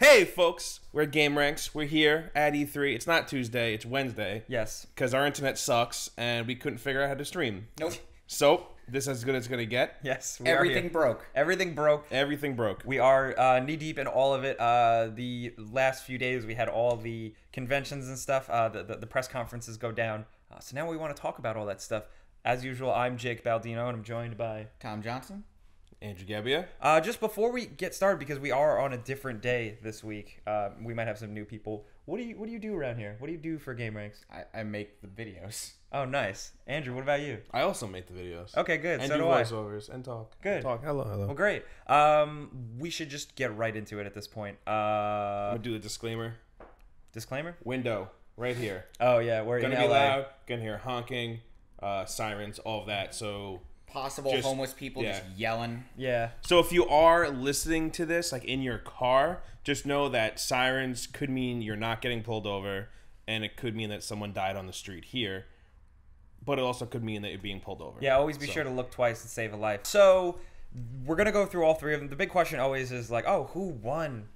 Hey, folks, we're Gameranx. We're here at E3. It's not Tuesday, it's Wednesday. Yes. Because our internet sucks and we couldn't figure out how to stream. Nope. So, this is as good as it's going to get. Yes. we are Everything here. broke. Everything broke. Everything broke. We are uh, knee deep in all of it. Uh, the last few days, we had all the conventions and stuff. Uh, the, the the press conferences go down. Uh, so now we want to talk about all that stuff. As usual, I'm Jake Baldino, and I'm joined by. Tom Johnson. Andrew Gebbia. Uh, just before we get started, because we are on a different day this week, uh, we might have some new people. What do you What do you do around here? What do you do for Gameranx? I, I make the videos. Oh, nice, Andrew. What about you? I also make the videos. Okay, good. And so do do I. voiceovers and talk. Good. Talk. Hello, hello. Well, great. Um, we should just get right into it at this point. Uh, I'm going to do the disclaimer. disclaimer. Window, right here. Oh yeah, we're Gonna in be LA. loud. Gonna hear honking, uh, sirens, all of that. So, Possible Just- homeless people yeah. just yelling. Yeah. so if you are listening to this, like in your car, just know that sirens could mean you're not getting pulled over, and it could mean that someone died on the street here. But it also could mean that you're being pulled over. Yeah, always be So- sure to look twice and save a life. So, we're gonna go through all three of them. The big question always is like, oh, who won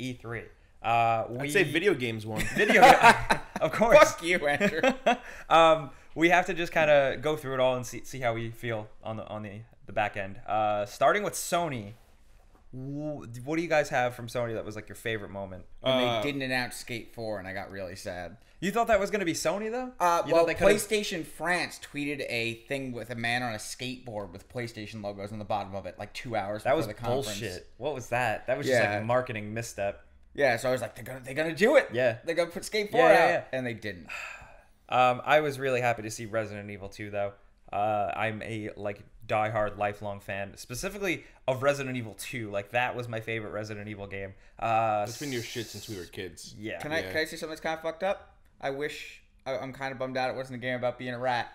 E3? Uh, we I'd say video games won. video, games. of course. Fuck you, Andrew. um, we have to just kind of go through it all and see see how we feel on the on the the back end. Uh, starting with Sony. What do you guys have from Sony that was like your favorite moment? when Uh, they didn't announce Skate 4, and I got really sad. You thought that was gonna be Sony though? Uh, you well, they PlayStation France tweeted a thing with a man on a skateboard with PlayStation logos on the bottom of it, like two hours That before was the conference. bullshit. What was that? That was just like Yeah. a marketing misstep. Yeah, so I was like, they're gonna, they're gonna do it. Yeah. they're gonna put Skate 4 Yeah, out, yeah, yeah. and they didn't. Um, I was really happy to see Resident Evil 2 though. Uh, I'm a like diehard lifelong fan, specifically of Resident Evil 2. Like that was my favorite Resident Evil game. Uh, It's been your shit since we were kids. yeah. Can I Yeah. can I say something that's kind of fucked up? I wish I, I'm kind of bummed out it wasn't a game about being a rat.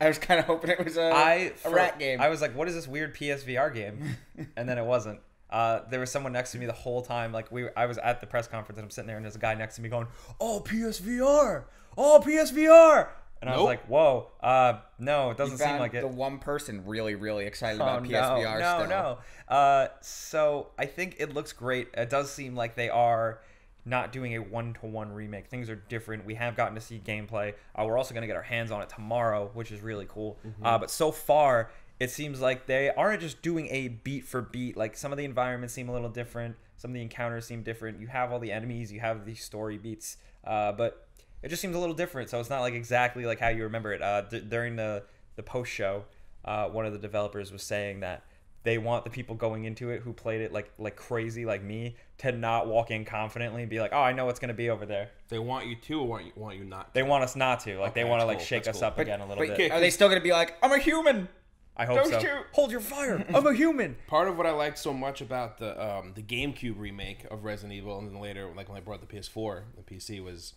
I was kind of hoping it was a I a for- rat game. I was like, what is this weird PSVR game? and then it wasn't. Uh, there was someone next to me the whole time. Like we, I was at the press conference and I'm sitting there and there's a guy next to me going, "Oh PSVR, oh PSVR," and I was like, "Whoa, uh, no, it doesn't seem found like it." the one person really really excited Oh, about PSVR no, still. no, no. Uh, so I think it looks great. It does seem like they are not doing a one-to-one remake. Things are different. We have gotten to see gameplay. Uh, we're also going to get our hands on it tomorrow, which is really cool. Uh, but so far, it seems like they aren't just doing a beat for beat. Like some of the environments seem a little different. Some of the encounters seem different. You have all the enemies. You have the story beats. Uh, but it just seems a little different. So it's not like exactly like how you remember it. Uh, d- during the the post show, uh, one of the developers was saying that they want the people going into it who played it like like crazy like me to not walk in confidently and be like, oh, I know what's gonna be over there. They want you to or want you, want you not to? They want us not to. Like they want to like cool, shake that's us cool. up But- again a little but bit. Are they still gonna be like, I'm a human? I hope don't so. shoot. Hold your fire. I'm a human. Part of what I liked so much about the um, the GameCube remake of Resident Evil, and then later, like when I brought the PS4, the PC was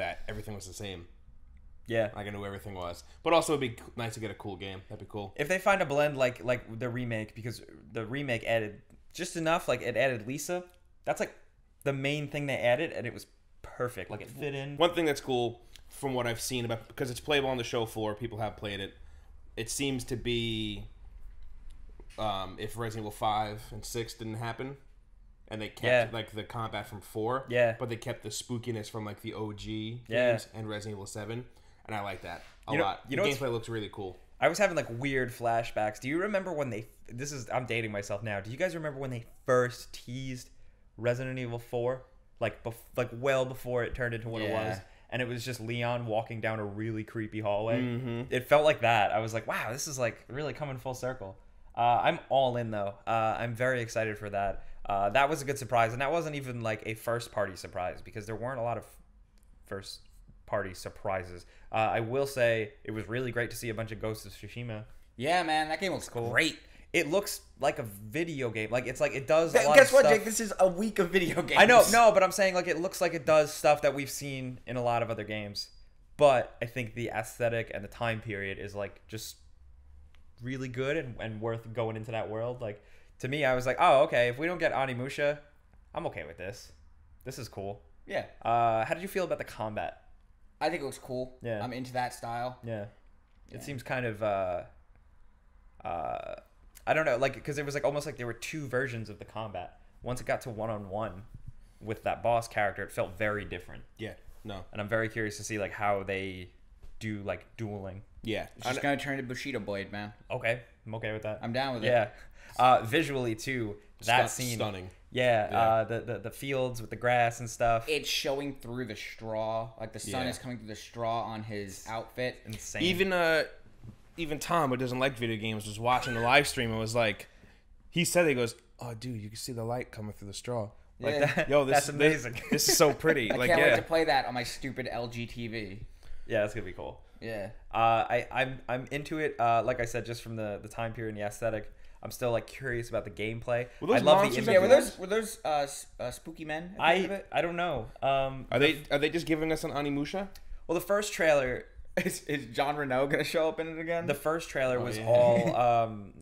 that everything was the same. Yeah. Like I knew everything was, but also it'd be nice to get a cool game. That'd be cool. If they find a blend like like the remake, because the remake added just enough, like it added Lisa. That's like the main thing they added, and it was perfect. Like it fit in. One thing that's cool from what I've seen about because it's playable on the show floor, people have played it. It seems to be um, if Resident Evil five and six didn't happen, and they kept Yeah. like the combat from four, Yeah. but they kept the spookiness from like the OG Yeah. games and Resident Evil seven, and I like that a You know- lot. you the know gameplay looks really cool. I was having like weird flashbacks. Do you remember when they? This is I'm dating myself now. Do you guys remember when they first teased Resident Evil Four? Like, bef- like well before it turned into what it was, and it was just Leon walking down a really creepy hallway. Mhm. It felt like that. I was like, wow, this is like really coming full circle. Uh, I'm all in though. Uh, I'm very excited for that. Uh, that was a good surprise, and that wasn't even like a first party surprise because there weren't a lot of first party surprises. Uh, I will say it was really great to see a bunch of Ghosts of Tsushima. Yeah, man, that game looks cool. great. It looks like a video game. Like it's like it does. A Th- lot Guess what, stuff. Jake? This is a week of video games. I know, no, but I'm saying like it looks like it does stuff that we've seen in a lot of other games. But I think the aesthetic and the time period is like just really good and, and worth going into that world. Like to me, I was like, oh, okay. If we don't get Onimusha, I'm okay with this. This is cool. Yeah, Uh, how did you feel about the combat? I think it looks cool. Yeah. I'm into that style. Yeah. It seems kind of uh uh I don't know, like because it was like almost like there were two versions of the combat. Once it got to one on one, with that boss character, it felt very different. Yeah. No. And I'm very curious to see like how they do like dueling. Yeah. It's just gonna turn to Bushido Blade, man. Okay, I'm okay with that. I'm down with it. yeah. Uh, visually too, that Stu- scene. stunning. Yeah, Yeah. Uh, the, the the fields with the grass and stuff. It's showing through the straw, like the sun Yeah. is coming through the straw on his outfit. Insane. even uh even Tom who doesn't like video games was watching the live stream and was like he said he goes, Oh dude, you can see the light coming through the straw. Like Yeah. that, yo, this that's is amazing. This, this is so pretty. I like can't wait to play that on my stupid LG TV. yeah, that's gonna be cool. Yeah. Uh, I I'm I'm into it. Uh, like I said, just from the the time period and the aesthetic. I'm still like curious about the gameplay. Were those I love the monsters imagery. Yeah, were those were those uh, uh, spooky men? At the end of I it? I don't know. Um, Are they are they just giving us an Onimusha? well, the first trailer, Is, is John Reno gonna show up in it again? the first trailer was yeah. all um,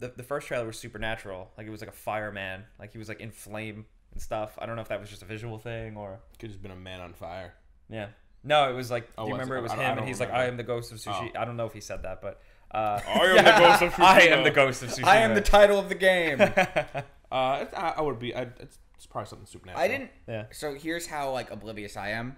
the the first trailer was supernatural. Like it was like a fireman. Like he was like in flame and stuff. I don't know if that was just a visual thing or Could have been a man on fire. yeah. No, it was like. Oh, do you was it? remember it was I don't- I him, and don't he's like, "I am the ghost of sushi." Oh. I don't know if he said that, but uh, I am the ghost of I Tsushima. am the ghost of sushi. I am the title of the game. Uh, it's- I, I would be. I, it's, it's probably something supernatural. I didn't. Yeah. So here's how like oblivious I am.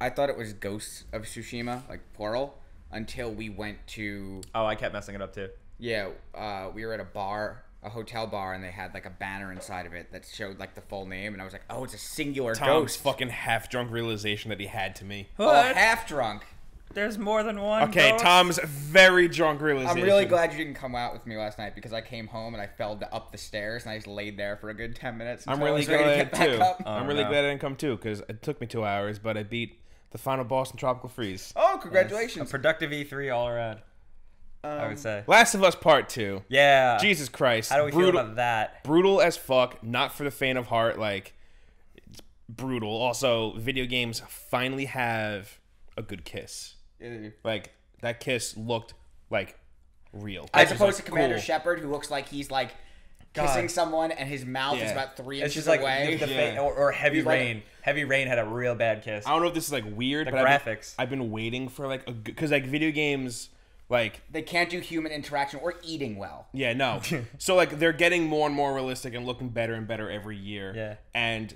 I thought it was Ghosts of Tsushima, like plural, until we went to oh, I kept messing it up too. yeah. Uh, we were at a bar, a hotel bar, and they had like a banner inside of it that showed like the full name, and I was like, oh, it's a singular Tom's ghost. fucking half drunk realization that he had to me. Oh, half drunk. There's more than one. Okay, ghost? Tom's very drunk realization. I'm really glad you didn't come out with me last night because I came home and I fell up the stairs and I just laid there for a good ten minutes. I'm until I really glad ready to glad get back too. up. Oh, I'm really no. glad I didn't come too because it took me two hours, but I beat the final boss in Tropical Freeze. Oh, congratulations. A productive E3 all around. I Um, would say. Last of Us Part Two. Yeah. Jesus Christ. How do we brutal, feel about that? brutal as fuck. Not for the faint of heart. Like it's brutal. Also, video games finally have a good kiss. Like that kiss looked like real. As Which is, opposed to Commander cool. Shepard, who looks like he's like God. kissing someone and his mouth is about three It's inches just like away. the, the Yeah. fa- or, or Heavy He's like- Rain. Heavy Rain had a real bad kiss. I don't know if this is like weird, The but I've been- graphics. I've been waiting for like a good because like video games like they can't do human interaction or eating well. Yeah, no. so like they're getting more and more realistic and looking better and better every year. Yeah. And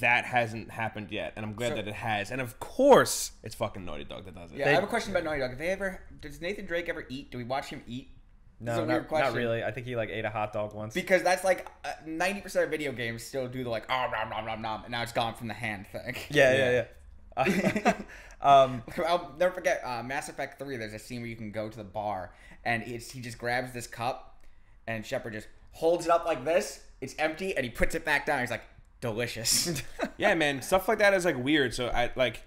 that hasn't happened yet, and I'm glad So- that it has. And of course, it's fucking Naughty Dog that does it. Yeah, They- I have a question about Naughty Dog. Have they ever? Does Nathan Drake ever eat? Do we watch him eat? No, a weird not, question. not really. I think he like ate a hot dog once. Because that's like uh, ninety percent of video games still do the like oh nom nom nom nom, and now it's gone from the hand thing. yeah, yeah, yeah. um, I'll never forget uh, Mass Effect Three. There's a scene where you can go to the bar, and it's he just grabs this cup, and Shepard just holds it up like this. It's empty, and he puts it back down. He's like, delicious. Yeah, man. Stuff like that is like weird. So I like,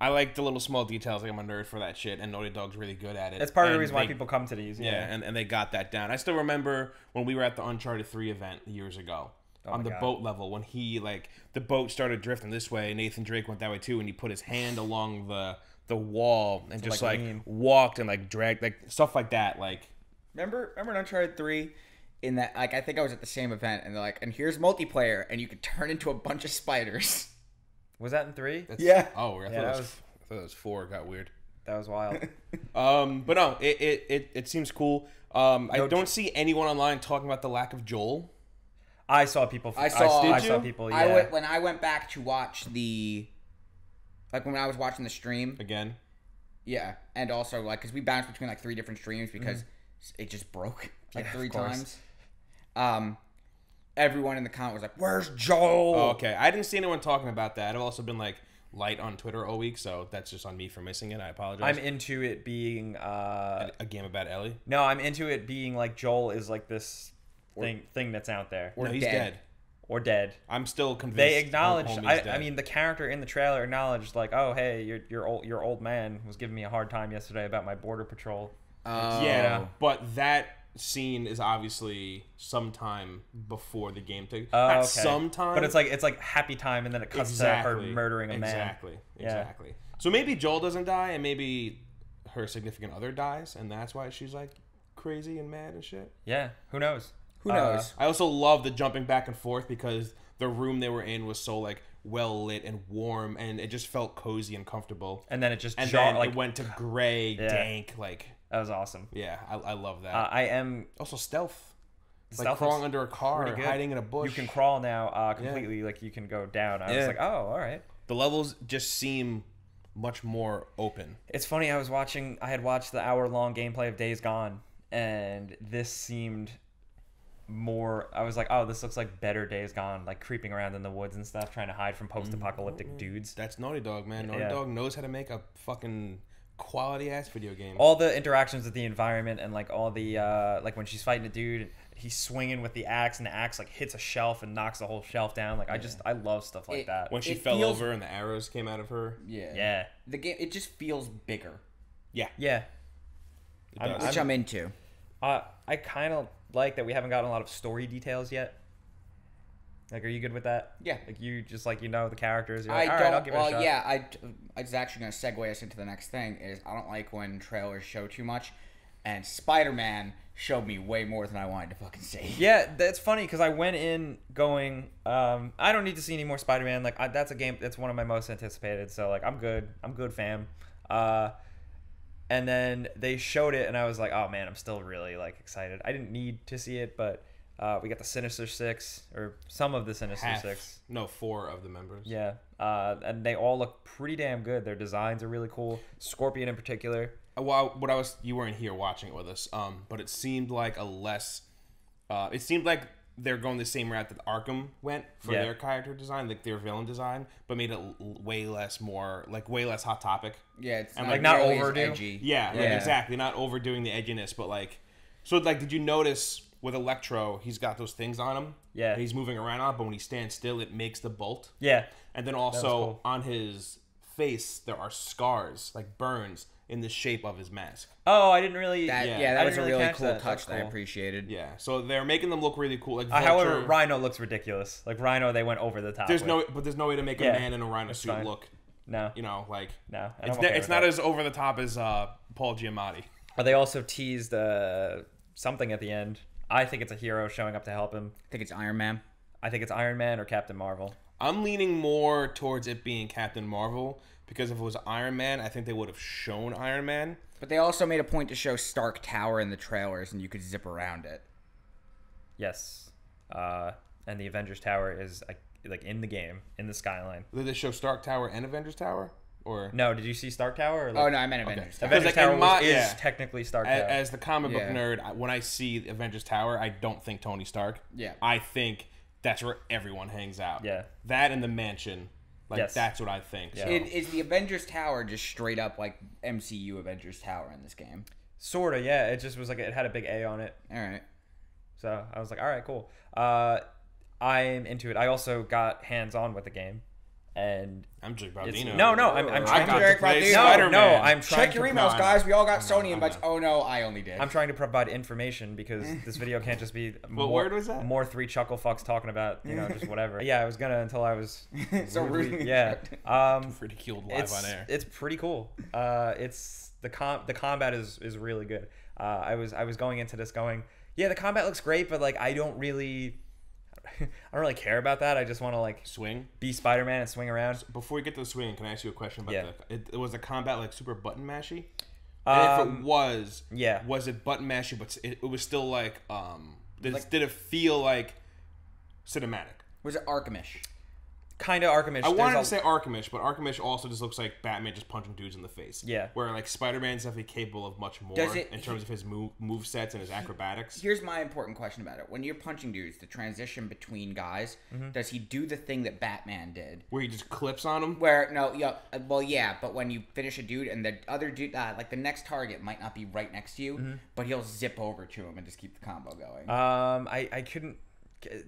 I like the little small details. Like I'm a nerd for that shit, and Naughty Dog's really good at it. that's part of the And reason why people come to these. Yeah, Yeah. and, and they got that down. I still remember when we were at the Uncharted 3 event years ago oh on Oh my the God. boat level when he like the boat started drifting this way, and Nathan Drake went that way too, and he put his hand along the the wall and just like, like, walked and like dragged like stuff like that. Like remember, remember in Uncharted Three. In that, like, I think I was at the same event, and they're like, "And here's multiplayer, and you could turn into a bunch of spiders." Was that in three? that's, Yeah. Oh, I thought, Yeah, it that was, was- I thought it was four. It got weird. That was wild. Um, but no, it it, it, it seems cool. Um, I don't see anyone online talking about the lack of Joel. I saw people. I saw- I, Did saw people. Yeah. I went when I went back to watch the, like when I was watching the stream. Again, Yeah, and also like because we bounced between like three different streams because it just broke like Yeah, three times. Um, everyone in the comment was like, "Where's Joel?" Oh, okay. I didn't see anyone talking about that. I've also been like light on Twitter all week, so that's just on me for missing it. I apologize. I'm into it being. uh a game about Ellie. No, I'm into it being like Joel is like this thing thing that's out there Or no, he's dead. dead. or dead. I'm still convinced. They hom- acknowledged. I, dead. I mean, the character in the trailer acknowledged like, oh hey, your your old your old man was giving me a hard time yesterday about my border patrol. Oh. yeah, but that scene is obviously sometime before the game takes. Oh, Not okay. sometime, But it's like it's like happy time, and then it cuts to her murdering a man. Exactly, Yeah. exactly. So maybe Joel doesn't die, and maybe her significant other dies, and that's why she's like crazy and mad and shit. Yeah, who knows? Who Uh, knows? I also love the jumping back and forth because the room they were in was so like well lit and warm, and it just felt cozy and comfortable. and then it just And jar- then like it went to gray, Yeah. dank, like that was awesome. yeah, I, I love that. Uh, I am also stealth. like Stealth crawling under a car, pretty or good. hiding in a bush. You can crawl now uh, completely. Like you can go down. I was like, oh, all right. the levels just seem much more open. It's funny. I was watching. I had watched the hour long gameplay of Days Gone, and this seemed more. I was like, oh, this looks like better Days Gone, like creeping around in the woods and stuff, trying to hide from post apocalyptic dudes. That's Naughty Dog, man. Naughty Yeah. Dog knows how to make a fucking quality ass video game. all the interactions with the environment and like all the uh like when she's fighting a dude he's swinging with the axe and the axe like hits a shelf and knocks the whole shelf down like i just i love stuff like It- that when she It fell feels- over and the arrows came out of her. Yeah. yeah The game it just feels bigger, Yeah, yeah it I'm- does. which I'm, into. uh i kind of like that we haven't gotten a lot of story details yet like are you good with that Yeah. like you just like you know the characters you're I all don't. right, I'll give it a well, shot. yeah, I. I was actually going to segue us into the next thing. Is I don't like when trailers show too much, and Spider Man showed me way more than I wanted to fucking see. Yeah, that's funny because I went in going, um, I don't need to see any more Spider-Man. Like I, that's a game that's one of my most anticipated. So like I'm good, I'm good, fam. Uh, and then they showed it, and I was like, oh man, I'm still really like excited. I didn't need to see it, but uh, we got the Sinister Six or some of the Sinister Half, Six. no, four of the members. Yeah, uh, and they all look pretty damn good. Their designs are really cool. Scorpion in particular. Uh, Well, what I was, you weren't here watching it with us, um, but it seemed like a less. Uh, it seemed like they're going the same route that Arkham went for Yeah. their character design, like their villain design, but made it l- way less more, like way less hot topic. Yeah, it's And, not like, not nearly as overdo? edgy. Yeah, like, Yeah. exactly. Not overdoing the edginess, but like, so like, did you notice with Electro, he's got those things on him. Yeah. and he's moving around on, but when he stands still, it makes the bolt. Yeah, And then also cool. on his face, there are scars, like burns, in the shape of his mask. Oh, I didn't really. That, Yeah. yeah, I that was a didn't really cool that. touch That's that I appreciated. Yeah, so they're making them look really cool. Like Uh, however, Rhino looks ridiculous. Like Rhino, they went over the top. there's with. no, but there's no way to make a Yeah, man in a rhino that's suit fine. look, no, you know, like no. it's okay it's not that. as over the top as uh, Paul Giamatti. Uh, They also teased uh, something at the end. I think it's a hero showing up to help him. I think it's Iron Man. I think it's Iron Man or Captain Marvel. I'm leaning more towards it being Captain Marvel because if it was Iron Man, I think they would have shown Iron Man. But they also made a point to show Stark Tower in the trailers, and you could zip around it. Yes, uh, and the Avengers Tower is like, like in the game in the skyline. Did they show Stark Tower and Avengers Tower? Or No, did you see Stark Tower? Or like, Oh no, I meant Avengers. Tower. Avengers like, Tower in was- my- is technically Stark as, Tower. as the comic book Yeah. nerd, when I see Avengers Tower, I don't think Tony Stark. Yeah. I think that's where everyone hangs out. Yeah. That and the mansion. Like Yes. that's what I think. Yeah. So. It, is the Avengers Tower just straight up like MCU Avengers Tower in this game? Sorta, yeah. It just was like it had a big A on it. All right. So I was like, all right, cool. Uh, I'm into it. I also got hands on with the game, and I'm Jake it's, Baldino. no, no, I'm, I'm I trying got to. to Derek play Baldino. No, Spider-Man. no, I'm trying Check your to. emails, I'm guys. We all got I'm Sony not. invites. Oh no, I only did. I'm trying to provide information because this video can't just be more, word was that? more three chuckle fucks talking about you know just whatever. yeah, I was gonna until I was So rudely- rudely yeah. Um, ridiculed live it's on air. it's pretty cool. Uh, it's the com the combat is is really good. Uh, I was I was going into this going, yeah, the combat looks great, but like I don't really, I don't really care about that. I just want to like Swing. be Spider Man and swing around. Before we get to the swing, can I ask you a question about Yeah. the? It, it was the combat like super button mashy. And if Um, it was, yeah. was it button mashy? But it, it was still like, um, did, Like- did it feel like cinematic? Was it Arkhamish? Kind of Arkhamish. I wanted a- to say Arkhamish, but Arkhamish also just looks like Batman just punching dudes in the face. Yeah. Where like Spider Man's definitely capable of much more it- in terms of his move move sets and his acrobatics. Here's my important question about it. When you're punching dudes, the transition between guys, Mm-hmm. does he do the thing that Batman did? Where he just clips on him. Where no, yeah, well, yeah, but when you finish a dude and the other dude, uh, like the next target might not be right next to you, Mm-hmm. but he'll zip over to him and just keep the combo going. Um, I, I couldn't,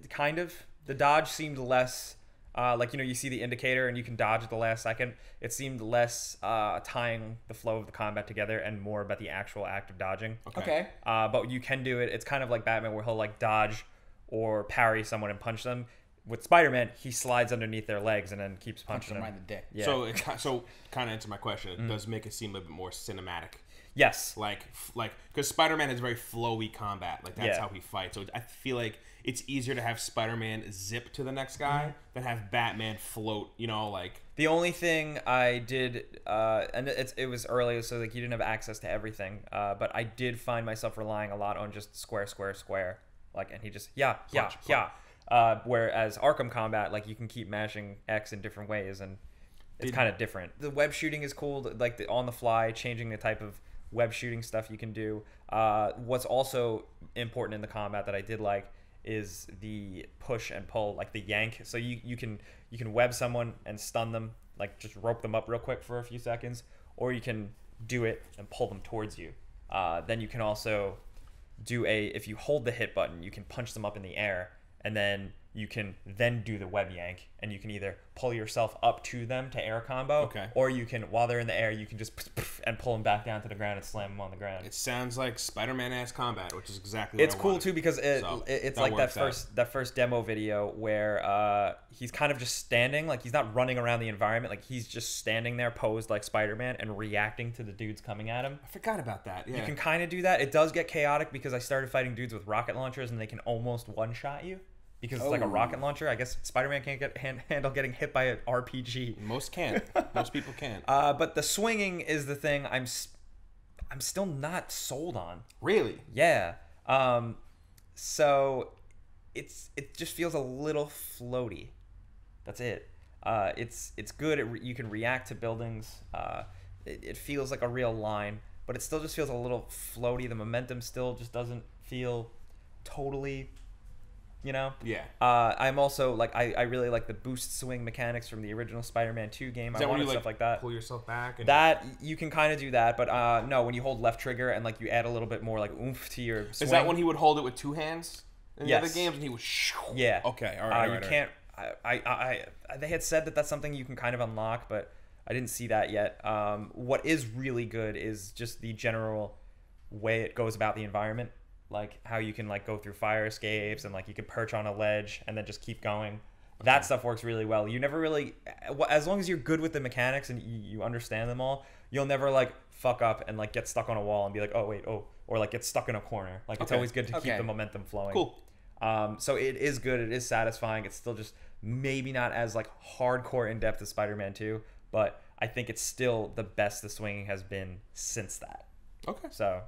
kind of. The dodge seemed less, uh, like, you know, you see the indicator and you can dodge at the last second. It seemed less uh, tying the flow of the combat together and more about the actual act of dodging. okay. Uh, but you can do it. It's kind of like Batman where he'll, like, dodge or parry someone and punch them. With Spider Man, he slides underneath their legs and then keeps punching him them. right in the dick. Yeah. So it so kind of answer my question. Mm-hmm. It does make it seem a bit more cinematic. Yes. Like f- like because Spider Man is very flowy combat. Like that's Yeah. how he fights. So I feel like it's easier to have Spider Man zip to the next guy Mm-hmm. than have Batman float. You know, like The only thing I did, uh, and it's, it was early, so like you didn't have access to everything, uh, but I did find myself relying a lot on just square, square, square. like, and he just yeah, yeah, Punch, yeah. Uh, whereas Arkham Combat, like, you can keep mashing X in different ways, and it's kind of different. The web shooting is cool, like the on the fly, changing the type of web shooting stuff you can do. Uh, what's also important in the combat that I did like is the push and pull, like the yank. So you, you can you can web someone and stun them, like just rope them up real quick for a few seconds, or you can do it and pull them towards you. Uh, then you can also do a if you hold the hit button, you can punch them up in the air, and then you can then do the web yank, and you can either pull yourself up to them to air combo, Okay. or you can while they're in the air, you can just and pull them back down to the ground and slam them on the ground. It sounds like Spider-Man ass combat, which is exactly. What It's I cool wanted. too because it, So, it- it's that like that works out. first that first demo video where uh, he's kind of just standing, like he's not running around the environment, like he's just standing there posed like Spider-Man and reacting to the dudes coming at him. I forgot about that. Yeah. You can kind of do that. It does get chaotic because I started fighting dudes with rocket launchers and they can almost one shot you because it's like a Oh. rocket launcher. I guess Spider-Man can't get hand, handle getting hit by an RPG. Most can't. Most people can't. Uh, but the swinging is the thing I'm I'm still not sold on. really? Yeah. Um, so it's it just feels a little floaty. That's it. Uh, it's it's good. It re- you can react to buildings. Uh, it, it feels like a real line, but it still just feels a little floaty. The momentum still just doesn't feel totally, you know. Yeah. Uh, I'm also like I, I really like the boost swing mechanics from the original Spider-Man 2 game. I wanted you like stuff like that. pull yourself back? And That you can kind of do that, but uh, no, when you hold left trigger and like you add a little bit more like oomph to your swing. is that when he would hold it with two hands in the other games and he was? Yeah. Okay. All uh, right. you right, all right. can't. I, I, I, I, they had said that that's something you can kind of unlock, but I didn't see that yet. Um, what is really good is just the general way it goes about the environment, like how you can like go through fire escapes and like you can perch on a ledge and then just keep going. That stuff works really well. You never really, as long as you're good with the mechanics and you, understand them all, you'll never like fuck up and like get stuck on a wall and be like, oh wait, oh, or like get stuck in a corner. Like it's always good to keep the momentum flowing. Cool. Um, so it is good. It is satisfying. It's still just maybe not as like hardcore in depth as Spider-Man 2, but I think it's still the best the swinging has been since that. Okay. So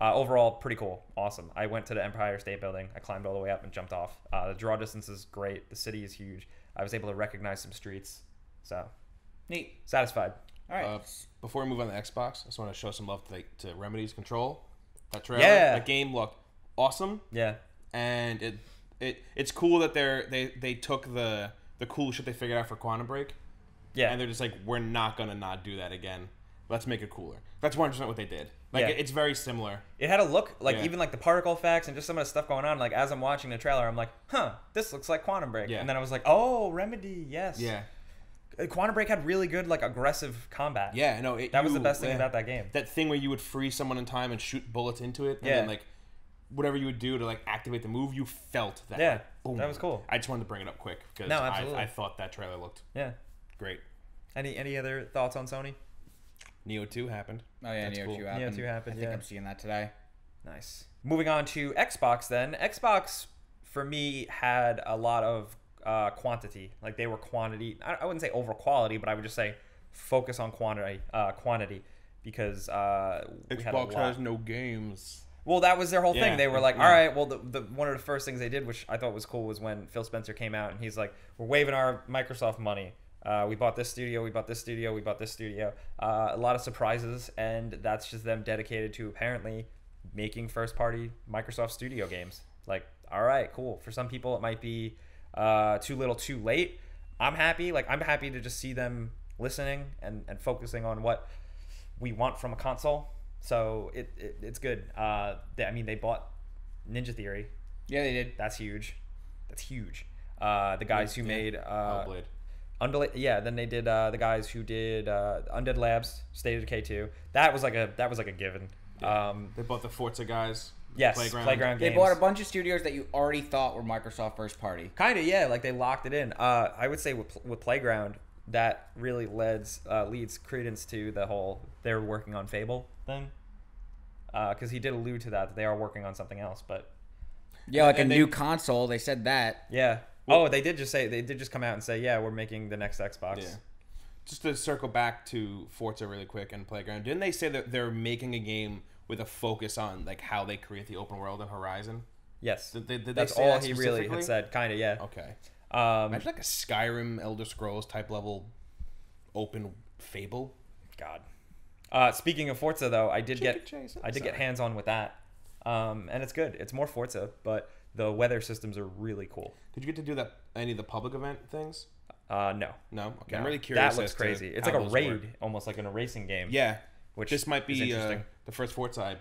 uh, overall, pretty cool, awesome. I went to the Empire State Building. I climbed all the way up and jumped off. Uh, the draw distance is great. The city is huge. I was able to recognize some streets. So Neat. satisfied. All right. Uh, before we move on to Xbox, I just want to show some love to, to Remedy's Control. That trailer, Yeah. that game looked awesome, Yeah. and it it it's cool that they're they they took the the cool shit they figured out for Quantum Break, Yeah. and they're just like, we're not gonna not do that again. Let's make it cooler. That's one percent what they did. Like Yeah. it's very similar. It had a look like Yeah. even like the particle effects and just some of the stuff going on. Like as I'm watching the trailer, I'm like, huh, this looks like Quantum Break. Yeah. And then I was like, oh, Remedy, yes. Yeah, Uh, Quantum Break had really good like aggressive combat. yeah. No, it, That was the best thing yeah. about that game. That thing where you would freeze someone in time and shoot bullets into it, and Yeah. then like whatever you would do to like activate the move, you felt that. Yeah, like, boom. that was cool. I just wanted to bring it up quick because No, I. I thought that trailer looked Yeah. great. Any any other thoughts on Sony? Nioh Two happened. Oh yeah, That's Nioh cool. 2 Nioh 2 happened, I think yeah. I'm seeing that today. Nice. Moving on to Xbox then. Xbox for me had a lot of uh, quantity. Like they were quantity. I, I wouldn't say over quality, but I would just say focus on quantity. Uh, quantity because uh, we had a Xbox lot. has no games. Well, that was their whole Yeah, thing. They were like, "All right, well, the, the one of the first things they did, which I thought was cool, was when Phil Spencer came out and he's like, "We're waiving our Microsoft money. Uh, we bought this studio, we bought this studio, we bought this studio. Uh, a lot of surprises, and that's just them dedicated to apparently making first-party Microsoft Studio games. Like, all right, cool. For some people, it might be uh, too little, too late. I'm happy. Like, I'm happy to just see them listening and, and focusing on what we want from a console. So it, it it's good. Uh, they, I mean, they bought Ninja Theory. Yeah, they did. That's huge. That's huge. Uh, the guys who Yeah. made uh, Hellblade. Undead, yeah. Then they did uh, the guys who did uh, Undead Labs, State of Decay two. That was like a that was like a given. Um, They bought the Forza guys. yes, Playground. Playground, They games. bought a bunch of studios that you already thought were Microsoft first party. Kind of, yeah. Like they locked it in. Uh, I would say with, with Playground, that really leads uh, leads credence to the whole they're working on Fable thing. Because he did allude to that that they are working on something else, but Yeah, like And a they- new console. They said that. yeah. Oh, they did just say they did just come out and say yeah we're making the next Xbox. Yeah. Just to circle back to Forza really quick and Playground, didn't they say that they're making a game with a focus on like how they create the open world and Horizon? Yes, Did they- did that's say all that he really had said. Kind of, yeah. Okay. Um, Imagine like a Skyrim, Elder Scrolls type level, open Fable. God. Uh, speaking of Forza, though, I did Chicken get I did get hands on with that, um, and it's good. It's more Forza, but the weather systems are really cool. Did you get to do that? Any of the public event things? Uh, no, No. Okay. I'm really curious. That looks crazy. It's like a raid, work. almost like in a racing game. Yeah. which This might be uh, interesting. the first Forza I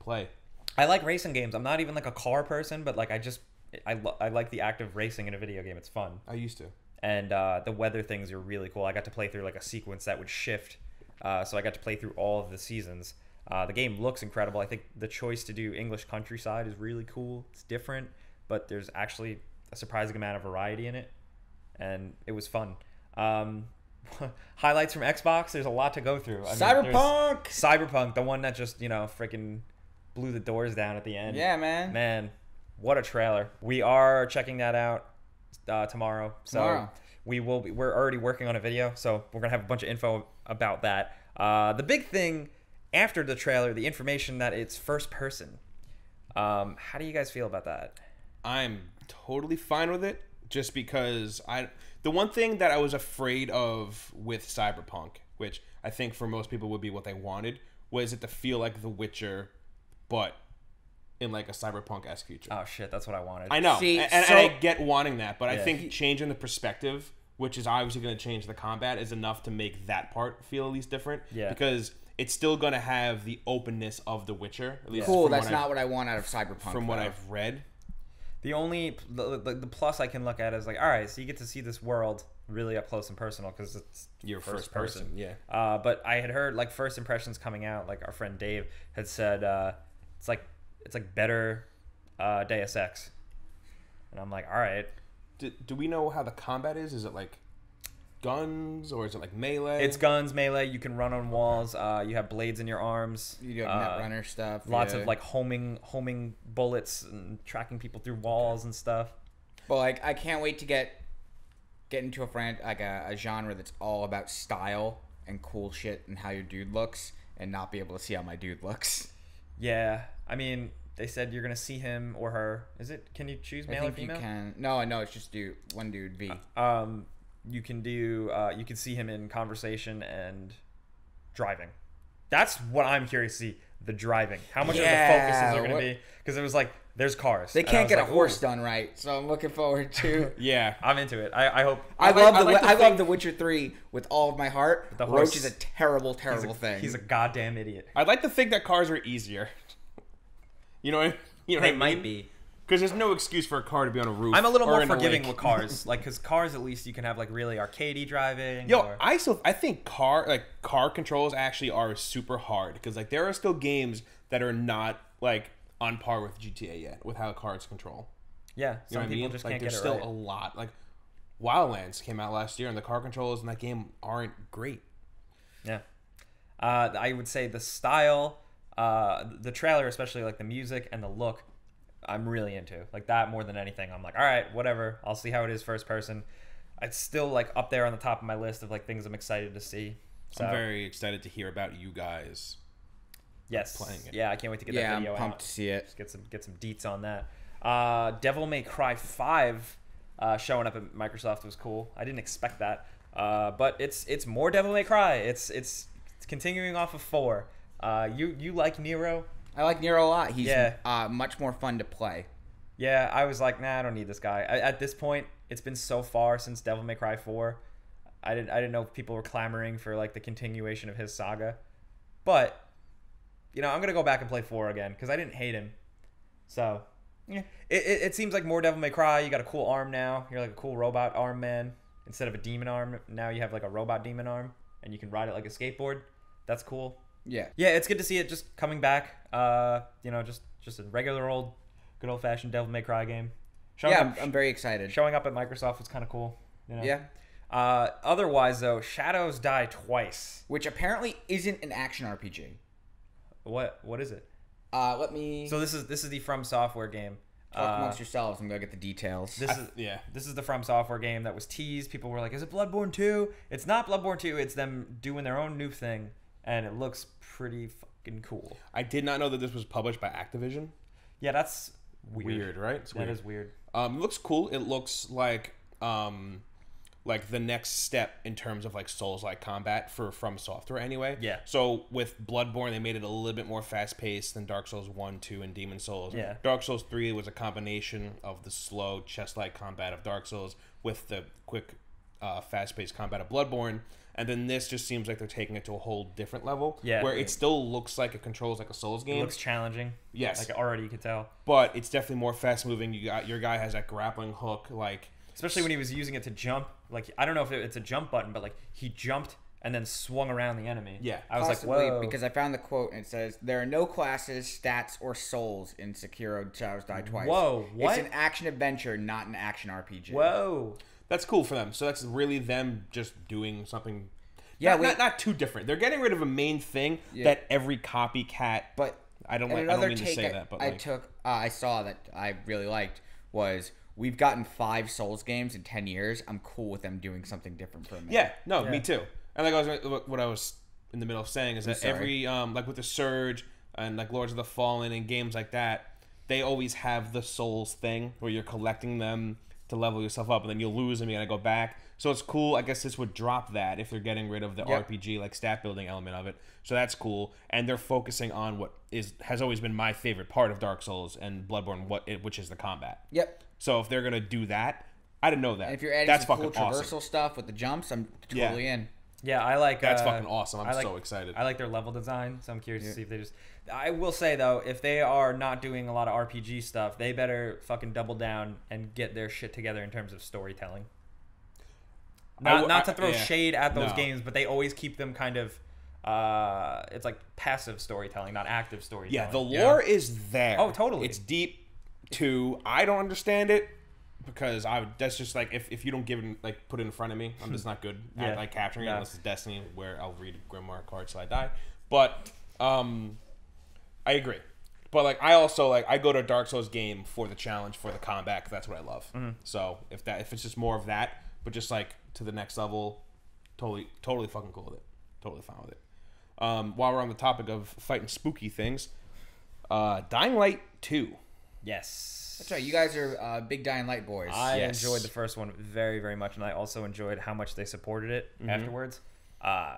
play. I like racing games. I'm not even like a car person, but like I just I, lo- I like the act of racing in a video game. It's fun. I used to. and uh, the weather things are really cool. I got to play through like a sequence that would shift, uh, so I got to play through all of the seasons. Uh, the game looks incredible. I think the choice to do English countryside is really cool. It's different, but there's actually a surprising amount of variety in it, and it was fun. Um, highlights from Xbox. There's a lot to go through. I mean, Cyberpunk. Cyberpunk, the one that just you know freaking blew the doors down at the end. Yeah, man. Man, what a trailer. We are checking that out uh, tomorrow. So Tomorrow. we will be, we're already working on a video, so we're going to have a bunch of info about that. Uh, the big thing after the trailer, the information that it's first person. Um, how do you guys feel about that? I'm totally fine with it just because I the one thing that I was afraid of with Cyberpunk, which I think for most people would be what they wanted, was it to feel like The Witcher but in like a cyberpunk esque future. Oh shit, that's what I wanted. I know, See, and, and so- I get wanting that, but I think changing the perspective, which is obviously going to change the combat, is enough to make that part feel at least different. Yeah. because it's still going to have the openness of The Witcher. At least Cool. That's what not I've, what I want out of Cyberpunk. from what though. I've read. The only the, the, the plus I can look at is like, all right, so you get to see this world really up close and personal because it's Your first, person. yeah. Uh, but I had heard like first impressions coming out. Like our friend Dave had said, uh, it's like it's like better uh, Deus Ex, and I'm like, all right, Do, do we know how the combat is? Is it like guns or is it like melee? it's guns melee. You can run on walls. Uh, you have blades in your arms. You do like uh, Netrunner stuff. Lots yeah. of like homing homing bullets and tracking people through walls and stuff. But like, I can't wait to get get into a friend like a, a genre that's all about style and cool shit and how your dude looks, and not be able to see how my dude looks. Yeah, I mean, they said you're gonna see him or her. Is it? Can you choose I male or think you female? can. No, no, it's just dude. One dude V. Um, you can do. Uh, you can see him in conversation and driving. That's what I'm curious to see. The driving. How much Yeah, of the focuses are gonna be? Because it was like, there's cars. They can't was get a horse ooh, done right, so I'm looking forward to. yeah. I'm into it. I, I hope. I, I like- love I the like to I love The Witcher Three with all of my heart. the Roach horse- is a terrible, He's terrible a, thing. he's a goddamn idiot. I'd like to think that cars are easier. You know what you know They what I might mean? be. Because there's no excuse for a car to be on a roof. I'm a little more forgiving with cars, like because cars at least you can have like really arcadey driving. Yo, or- I still I think car like car controls actually are super hard because like there are still games that are not like on par with GTA yet with how cars control. yeah, You know some what I mean? just like can't get there's it still right. a lot like Wildlands came out last year and the car controls in that game aren't great. Yeah. Uh, I would say the style, uh, the trailer, especially like the music and the look, I'm really into. Like that more than anything. I'm like, all right, whatever. I'll see how it is first person. It's still like up there on the top of my list of like things I'm excited to see. So I'm very excited to hear about you guys. yes, playing it. yeah, I can't wait to get yeah, that I'm video pumped out. to see it. Just get some get some deets on that. Uh, Devil May Cry Five uh, showing up at Microsoft was cool. I didn't expect that, uh, but it's it's more Devil May Cry. It's it's, it's continuing off of four. Uh, you you like Nero? I like Nero a lot. He's Yeah. uh, much more fun to play. Yeah, I was like, nah, I don't need this guy. I, at this point, it's been so far since Devil May Cry Four. I didn't I didn't know if people were clamoring for like the continuation of his saga, but you know I'm gonna go back and play four again because I didn't hate him. So yeah, it, it, it seems like more Devil May Cry. You got a cool arm now. You're like a cool robot arm man instead of a demon arm. Now you have like a robot demon arm, and you can ride it like a skateboard. That's cool. Yeah. Yeah, it's good to see it just coming back. Uh, you know, just just a regular old, good old fashioned Devil May Cry game. Showing Yeah, up, I'm, I'm very excited. showing up at Microsoft was kind of cool. You know? Yeah. Uh, otherwise, though, Shadows Die Twice. Which apparently isn't an action RPG. What what is it? Uh, let me So this is this is the From Software game. talk Uh, amongst yourselves and go get the details. this I- is yeah. this is the From Software game that was teased. People were like, "Is it Bloodborne 2?" It's not Bloodborne 2. It's them doing their own new thing, and it looks pretty fucking cool. I did not know that this was published by Activision. Yeah, that's weird, right? It's weird. is weird. Um, it looks cool. It looks like um, like the next step in terms of like Souls like combat for From Software anyway. Yeah. So with Bloodborne, they made it a little bit more fast paced than Dark Souls one, two, and Demon Souls. Yeah. Dark Souls three was a combination of the slow chess like combat of Dark Souls with the quick, uh, fast paced combat of Bloodborne. And then this just seems like they're taking it to a whole different level. Yeah. Where it still looks like it controls like a Souls game. It game. looks challenging. Yes. Like already you could tell. but it's definitely more fast moving. You got your guy has that grappling hook, like Especially when he was using it to jump. Like I don't know if it, it's a jump button, but like he jumped and then swung around the enemy. Yeah. I was Possibly like, whoa. because I found the quote and it says there are no classes, stats, or souls in Sekiro Shadows Die Twice. Whoa, what? It's an action adventure, not an action RPG. whoa. That's cool for them. So that's really them just doing something. Yeah, not, we- not, not too different. They're getting rid of a main thing Yeah. that every copycat. But I don't and like. I don't mean to take say I, that, but I like, took, uh, I saw that I really liked was we've gotten five Souls games in ten years. I'm cool with them doing something different for a minute. yeah, no, Yeah. me too. And like I was, what- what I was in the middle of saying is that sorry. every um like with the Surge and like Lords of the Fallen and games like that, they always have the Souls thing where you're collecting them to level yourself up, and then you'll lose and You gotta go back. So it's cool. I guess this would drop that if they're getting rid of the Yep. RPG like stat building element of it. So that's cool. And they're focusing on what is has always been my favorite part of Dark Souls and Bloodborne, what it, which is the combat. Yep. So if they're gonna do that, I didn't know that. And if you're adding that's some cool traversal awesome. stuff with the jumps, I'm Yeah. totally in. Yeah, I like. That's uh, fucking awesome. I'm like- so excited. I like their level design, so I'm curious to see if they just. I will say though, if they are not doing a lot of RPG stuff, they better fucking double down and get their shit together in terms of storytelling. Not, w- not to I- throw yeah. shade at those No. games, but they always keep them kind of. Uh, it's like passive storytelling, not active storytelling. Yeah, the lore is there. Oh, totally. It's deep. Too. I don't understand it because I. would That's just like if, if you don't give it like put it in front of me, I'm just not good Yeah. at like capturing it No. unless it's Destiny where I'll read Grimoire card till I die. But um, I agree. But like I also like I go to a Dark Souls game for the challenge for the combat. that's what I love. Mm-hmm. So if that if it's just more of that, but just like to the next level, totally totally fucking cool with it. Totally fine with it. Um, while we're on the topic of fighting spooky things, uh, Dying Light two. yes. That's right. You guys are uh, big Dying Light boys. I Yes. enjoyed the first one very, very much, and I also enjoyed how much they supported it Mm-hmm. afterwards. Uh,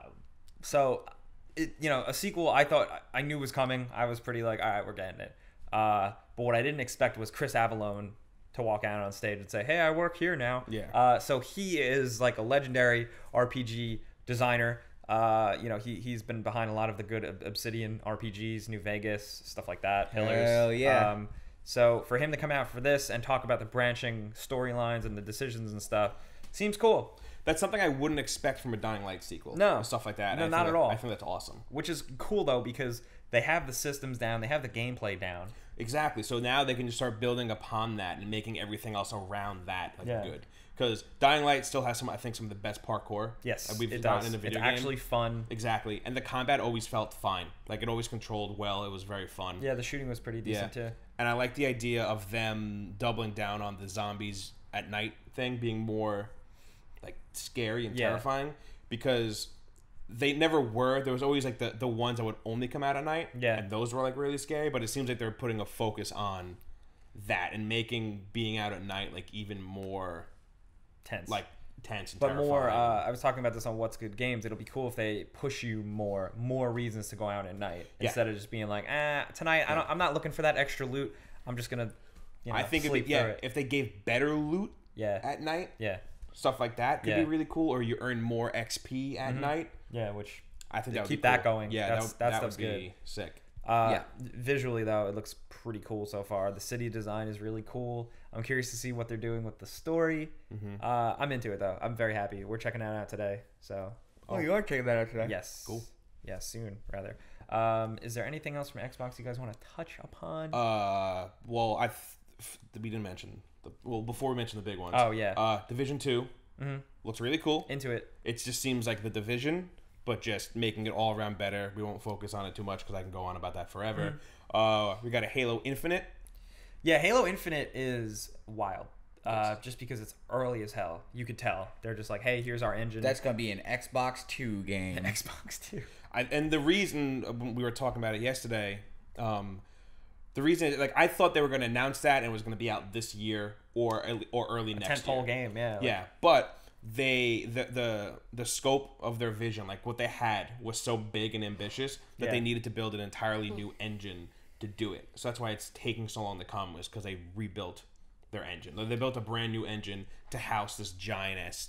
so, it, you know, a sequel I thought I knew was coming. I was pretty like, all right, we're getting it. Uh, but what I didn't expect was Chris Avellone to walk out on stage and say, "Hey, I work here now." Yeah. Uh, so he is like a legendary RPG designer. Uh, you know, he he's been behind a lot of the good Obsidian RPGs, New Vegas, stuff like that. Pillars. Hell yeah. Um, so for him to come out for this and talk about the branching storylines and the decisions and stuff seems cool. That's something I wouldn't expect from a Dying Light sequel. No. stuff like that. No, not at that- all. I think that's awesome. Which is cool though because they have the systems down, they have the gameplay down. Exactly. So now they can just start building upon that and making everything else around that like Yeah. good. Because Dying Light still has some, I think, some of the best parkour. Yes, we've it does. in a video it's game. actually fun. exactly, and the combat always felt fine. Like it always controlled well. It was very fun. Yeah, the shooting was pretty decent too. And I like the idea of them doubling down on the zombies at night thing being more like scary and Yeah. terrifying because they never were. There was always like the, the ones that would only come out at night. Yeah. And those were like really scary, but it seems like they're putting a focus on that and making being out at night like even more Tense. like tense but terrifying. more uh, I was talking about this on What's Good Games. It'll be cool if they push you more more reasons to go out at night Yeah. instead of just being like, ah, tonight I don't, I'm not looking for that extra loot. I'm just gonna you know, I think it'd sleep be, yeah, it. if they gave better loot Yeah. at night, Yeah. stuff like that could Yeah. Mm-hmm. be really cool or you earn more XP at night. Yeah, which I think that would keep be that going. Yeah, That's- that, that that be sick. Uh, Yeah. Visually, though, it looks pretty cool so far. The city design is really cool. I'm curious to see what they're doing with the story. Mm-hmm. Uh, I'm into it though. I'm very happy. We're checking that out today. So oh, you are checking that out today. yes, Cool. Yeah, soon rather. Um, is there anything else from Xbox you guys want to touch upon? Uh, well, I th- f- we didn't mention the well before we mentioned the big ones. Oh, yeah. Uh, Division 2 Mhm. looks really cool. into it. It just seems like the Division, but just making it all around better. We won't focus on it too much because I can go on about that forever. Mm-hmm. Uh, we got a Halo Infinite. Yeah, Halo Infinite is wild. Uh, just because it's early as hell, you could tell they're just like, "Hey, here's our engine." That's gonna be an Xbox Two game. An Xbox Two. I, and the reason uh, we were talking about it yesterday, um, the reason like I thought they were going to announce that and it was going to be out this year or or early next Tentpole year. game, yeah. like- Yeah, but they the the the scope of their vision, like what they had, was so big and ambitious that Yeah. they needed to build an entirely new engine to do it. So that's why it's taking so long to come, was because they rebuilt their engine. They built a brand new engine to house this giant ass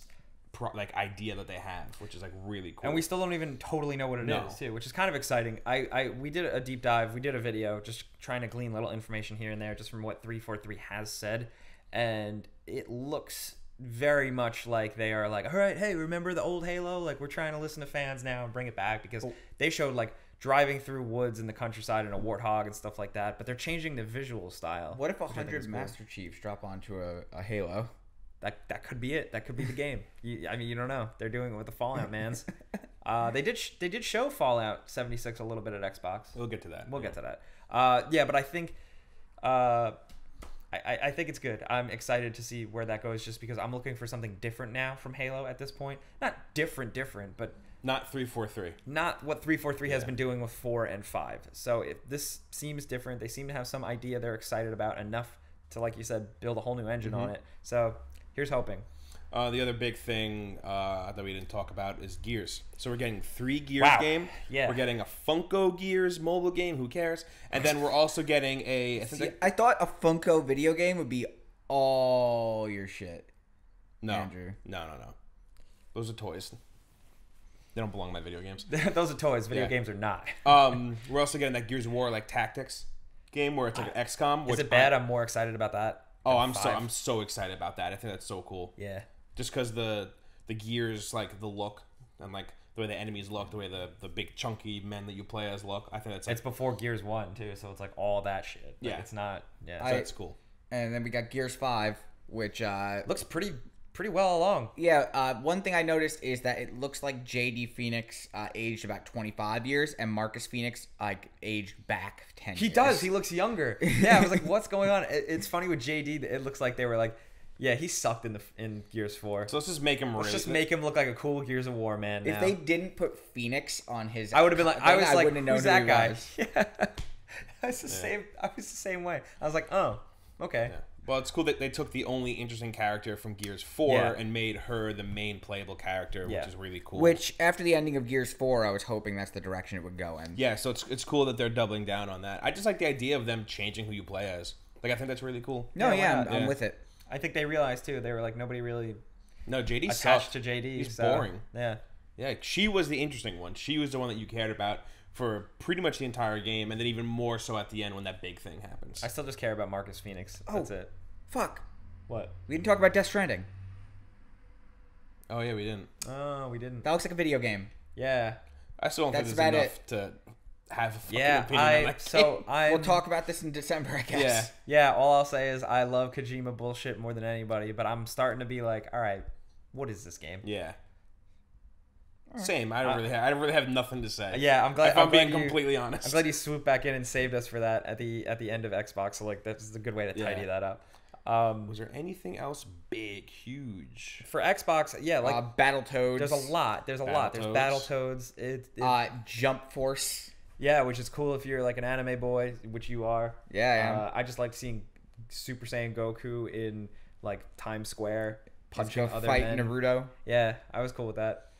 pro- like idea that they have, which is like really cool. And we still don't even totally know what it is No. too, which is kind of exciting. I, I we did a deep dive. We did a video just trying to glean little information here and there, just from what three four three has said, and it looks very much like they are like, all right, hey, remember the old Halo? Like we're trying to listen to fans now and bring it back because they showed like driving through woods in the countryside in a warthog and stuff like that. But they're changing the visual style. What if a hundred is cool. Master Chiefs drop onto a, a Halo? That that could be it. That could be the game. You, I mean, you don't know. They're doing it with the Fallout mans. Uh, they did sh- they did show Fallout 76 a little bit at Xbox. we'll get to that. We'll get to that. Uh, yeah, but I think uh, I, I- think it's good. I'm excited to see where that goes, just because I'm looking for something different now from Halo at this point. Not different, different, but Not three four three. not what 343 has been doing with 4 and 5. So if this seems different, they seem to have some idea they're excited about enough to, like you said, build a whole new engine Mm-hmm. on it. So here's hoping. Uh, the other big thing uh, that we didn't talk about is Gears. So we're getting three Gears Wow. game. Yeah. We're getting a Funko Gears mobile game. Who cares? And then we're also getting a. I See, that- I thought a Funko video game would be all your shit. no, Andrew. no, no, no. Those are toys. They don't belong in my video games. Those are toys. Video Yeah. games are not. Um, we're also getting that Gears of War like tactics game where it's like an XCOM. Is it bad? I- I'm more excited about that. oh, I'm so. I'm so excited about that. I think that's so cool. Yeah. Just because the the Gears like the look and like the way the enemies look, the way the the big chunky men that you play as look. I think that's like, It's before Gears 1, too, so it's like all that shit. Like, Yeah. It's not. Yeah. I- that's cool. And then we got Gears Five, which uh, looks pretty pretty well along. Yeah, uh, one thing I noticed is that it looks like JD Phoenix uh, aged about 25 years, and Marcus Phoenix like aged back 10. He years. does. He looks younger. Yeah, I was like, what's going on? It, it's funny with JD. It looks like they were like, yeah, he sucked in the in Gears 4. So let's just make him Let's just make him look like a cool Gears of War man. If now. they didn't put Phoenix on his, I would have been like, I thing, was like, who's known that who guy? was. Yeah. I was the same. I was the same way. I was like, oh, okay. Yeah. Well, it's cool that they took the only interesting character from Gears 4 Yeah. and made her the main playable character, Yeah. which is really cool. Which after the ending of Gears 4, I was hoping that's the direction it would go in. yeah, so it's it's cool that they're doubling down on that. I just like the idea of them changing who you play as. Like I think that's really cool. No, Yeah, yeah. I'm, I'm with it. I think they realized too. They were like, nobody really No, JD attached sucked. to JD. He's so, boring. Yeah. Yeah, she was the interesting one. She was the one that you cared about for pretty much the entire game, and then even more so at the end when that big thing happens. I still just care about Marcus Phoenix. Oh, That's Oh. it. Fuck. What? We didn't talk about Death Stranding. oh yeah, we didn't. Oh, we didn't. That looks like a video game. Yeah. I still don't That's think there's about enough to have a fucking Yeah. opinion on I that so. I we'll talk about this in December, I guess. Yeah. Yeah. All I'll say is I love Kojima bullshit more than anybody, but I'm starting to be like, all right, what is this game? Yeah. Same. I don't really. Have, I don't really have nothing to say. Yeah, I'm glad. If I'm, glad being you- completely honest. I'm glad you swooped back in and saved us for that at the at the end of Xbox. So like that's a good way to tidy Yeah. that up. Um, Was there anything else big, huge? for Xbox, yeah, like uh, Battletoads. there's a lot. There's a lot. There's Battletoads. Battletoads. It, it Uh, Jump Force. Yeah, which is cool if you're like an anime boy, which you are. Yeah, I am. Uh, I just like seeing Super Saiyan Goku in like Times Square Let's punching other fight men. Naruto. Yeah, I was cool with that.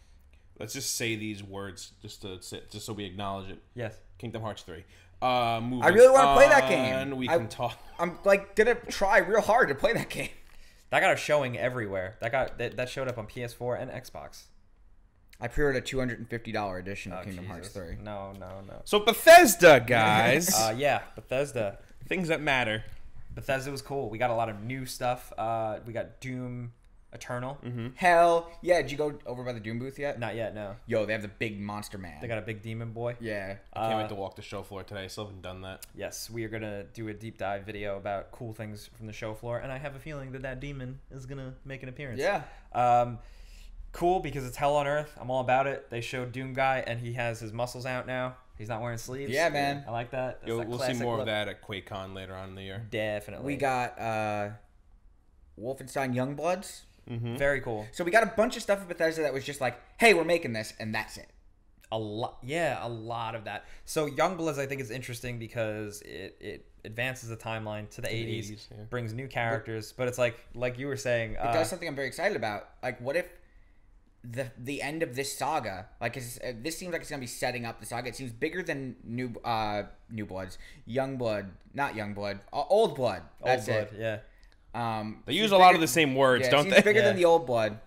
Let's just say these words just to sit, just so we acknowledge it. Yes. Kingdom Hearts three. Uh, I really wanna play that on, game. We I- can talk. I'm like gonna try real hard to play that game. That got a showing everywhere. That got that, that showed up on PS4 and Xbox. I pre-ordered a two hundred and fifty dollar edition of Oh, Kingdom Hearts three. No, no, no. So Bethesda, guys, Uh, yeah, Bethesda. things that matter. Bethesda was cool. We got a lot of new stuff. Uh, we got Doom Eternal. Mm-hmm. Hell yeah! Did you go over by the Doom booth yet? Not yet. No. Yo, they have the big monster man. They got a big demon boy. yeah. I can't Uh, wait to walk the show floor today. I Still haven't done that. Yes, we are gonna do a deep dive video about cool things from the show floor, and I have a feeling that that demon is gonna make an appearance. Yeah. Um, cool because it's hell on earth. I'm all about it. They showed Doom guy, and he has his muscles out now. He's not wearing sleeves. Yeah, man. I like that. That's that we'll see more look. of that at QuakeCon later on in the year. Definitely. We got uh, Wolfenstein Youngbloods. Mm-hmm. very cool. So we got a bunch of stuff at Bethesda that was just like, "Hey, we're making this," and that's it. A lot, yeah, a lot of that. So Youngbloods, I think, is interesting because it it advances the timeline to the the eighties, 80s, yeah. brings new characters, but it's like like you were saying, It uh, does something I'm very excited about. Like, what if the the end of this saga, like, is, uh, this seems like it's gonna be setting up the saga. It seems bigger than New uh New Bloods, Young Blood, not Young Blood, uh, Old Blood. Old Blood, it. yeah, Um, They use a lot of the same words, yeah, it don't seems they? bigger than the Old Blood,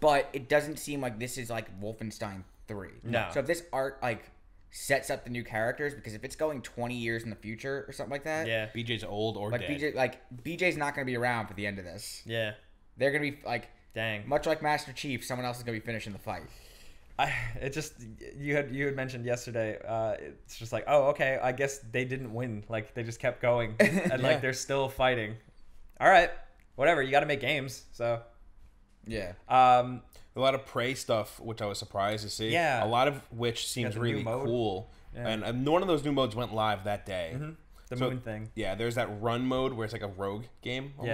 but it doesn't seem like this is like Wolfenstein Three. No. So if this art like sets up the new characters, because if it's going 20 years in the future or something like that, yeah, BJ's old or like dead. BJ, like BJ's not gonna be around for the end of this. yeah. They're gonna be like Dang, much like Master Chief. Someone else is gonna be finishing the fight. I it just you had you had mentioned yesterday. Uh, it's just like, oh, okay, I guess they didn't win. Like they just kept going, and Yeah. like they're still fighting. All right, whatever. You got to make games, so Yeah. um, a lot of prey stuff, which I was surprised to see. Yeah. a lot of which seems really cool. Yeah. And, and one of those new modes went live that day. the So- moon thing. Yeah, there's that run mode where it's like a rogue game Yeah.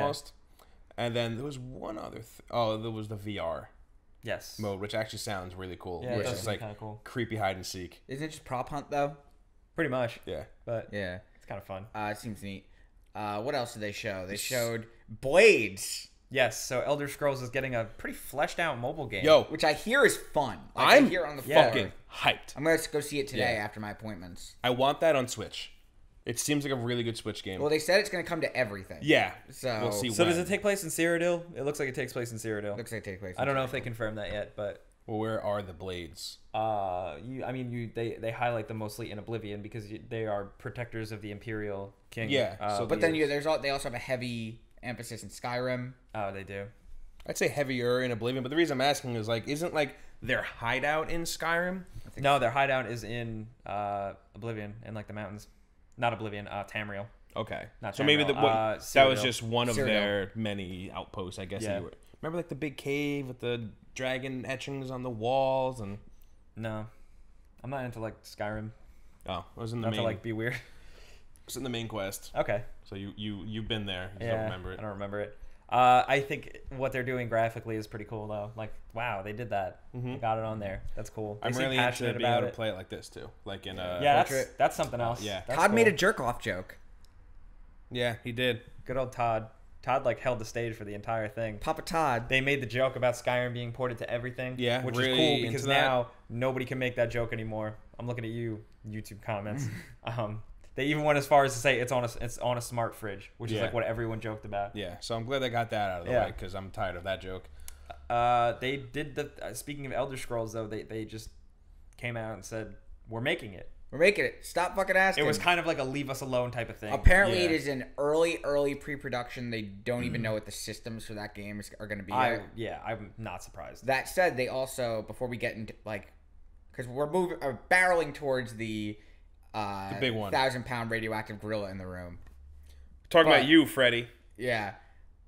Almost. And then there was one other. Th- oh, there was the VR Yes. mode, which actually sounds really cool. Yeah, where it it's does just seem like kind of cool. creepy hide and seek. Isn't it just prop hunt though? Pretty much, Yeah. but Yeah. it's kind of fun. Uh, it seems neat. Uh, what else did they show? They showed Blades, Yes. So Elder Scrolls is getting a pretty fleshed out mobile game. Yo, which I hear is fun. Like, I I'm hear on the Yeah. floor. fucking hyped. I'm gonna go see it today Yeah. after my appointments. I want that on Switch. It seems like a really good Switch game. Well, they said it's gonna come to everything. yeah. So- we'll see. So does it take place in Cyrodiil? It looks like it takes place in Cyrodiil. Looks like it takes place. I don't know if they confirmed that yet, but Well, where are the blades? uh, you, I mean, you they they highlight them mostly in Oblivion because you, they are protectors of the Imperial King. Yeah, Uh, so But then you, there's all, they also have a heavy emphasis in Skyrim. oh, they do. I'd say heavier in Oblivion, but the reason I'm asking is like, isn't like their hideout in Skyrim? No, their hideout is in uh, Oblivion in like the mountains, not Oblivion, uh, Tamriel. Okay, Not so maybe Tamriel, the, what, uh, that was just one of Cyrodiil. their many outposts, I guess. Yeah. were- remember like the big cave with the dragon etchings on the walls and No, I'm not into like Skyrim. oh, was in the Not main. to like be weird. it was in the main quest. Okay. So you you you've been there. You yeah, don't remember it. I don't remember it. Uh, I think what they're doing graphically is pretty cool though. Like, wow, they did that. They got it on there. That's cool. They I'm seem really into passionate being about able it. to play it like this too, like in a yeah, that's that's something else. yeah. That's Todd made a jerk off joke. yeah, he did. good old Todd. Todd like held the stage for the entire thing. Papa Todd. They made the joke about Skyrim being ported to everything. Yeah, which really is cool because now nobody can make that joke anymore. I'm looking at you, YouTube comments. um, they even went as far as to say it's on a it's on a smart fridge, which is Yeah. like what everyone joked about. Yeah, so I'm glad they got that out of the Yeah. way because I'm tired of that joke. Uh, they did the. Uh, speaking of Elder Scrolls, though, they they just came out and said we're making it. We're making it. Stop fucking asking. It was kind of like a leave us alone type of thing. Apparently, it Yeah. is in early, early pre-production. They don't even know what the systems for that game is, are going to be. I yet. yeah, I'm not surprised. That said, they also before we get into like, because we're moving, uh, barreling towards the, uh, The big one. thousand pound radioactive gorilla in the room. Talk But- about you, Freddie. Yeah,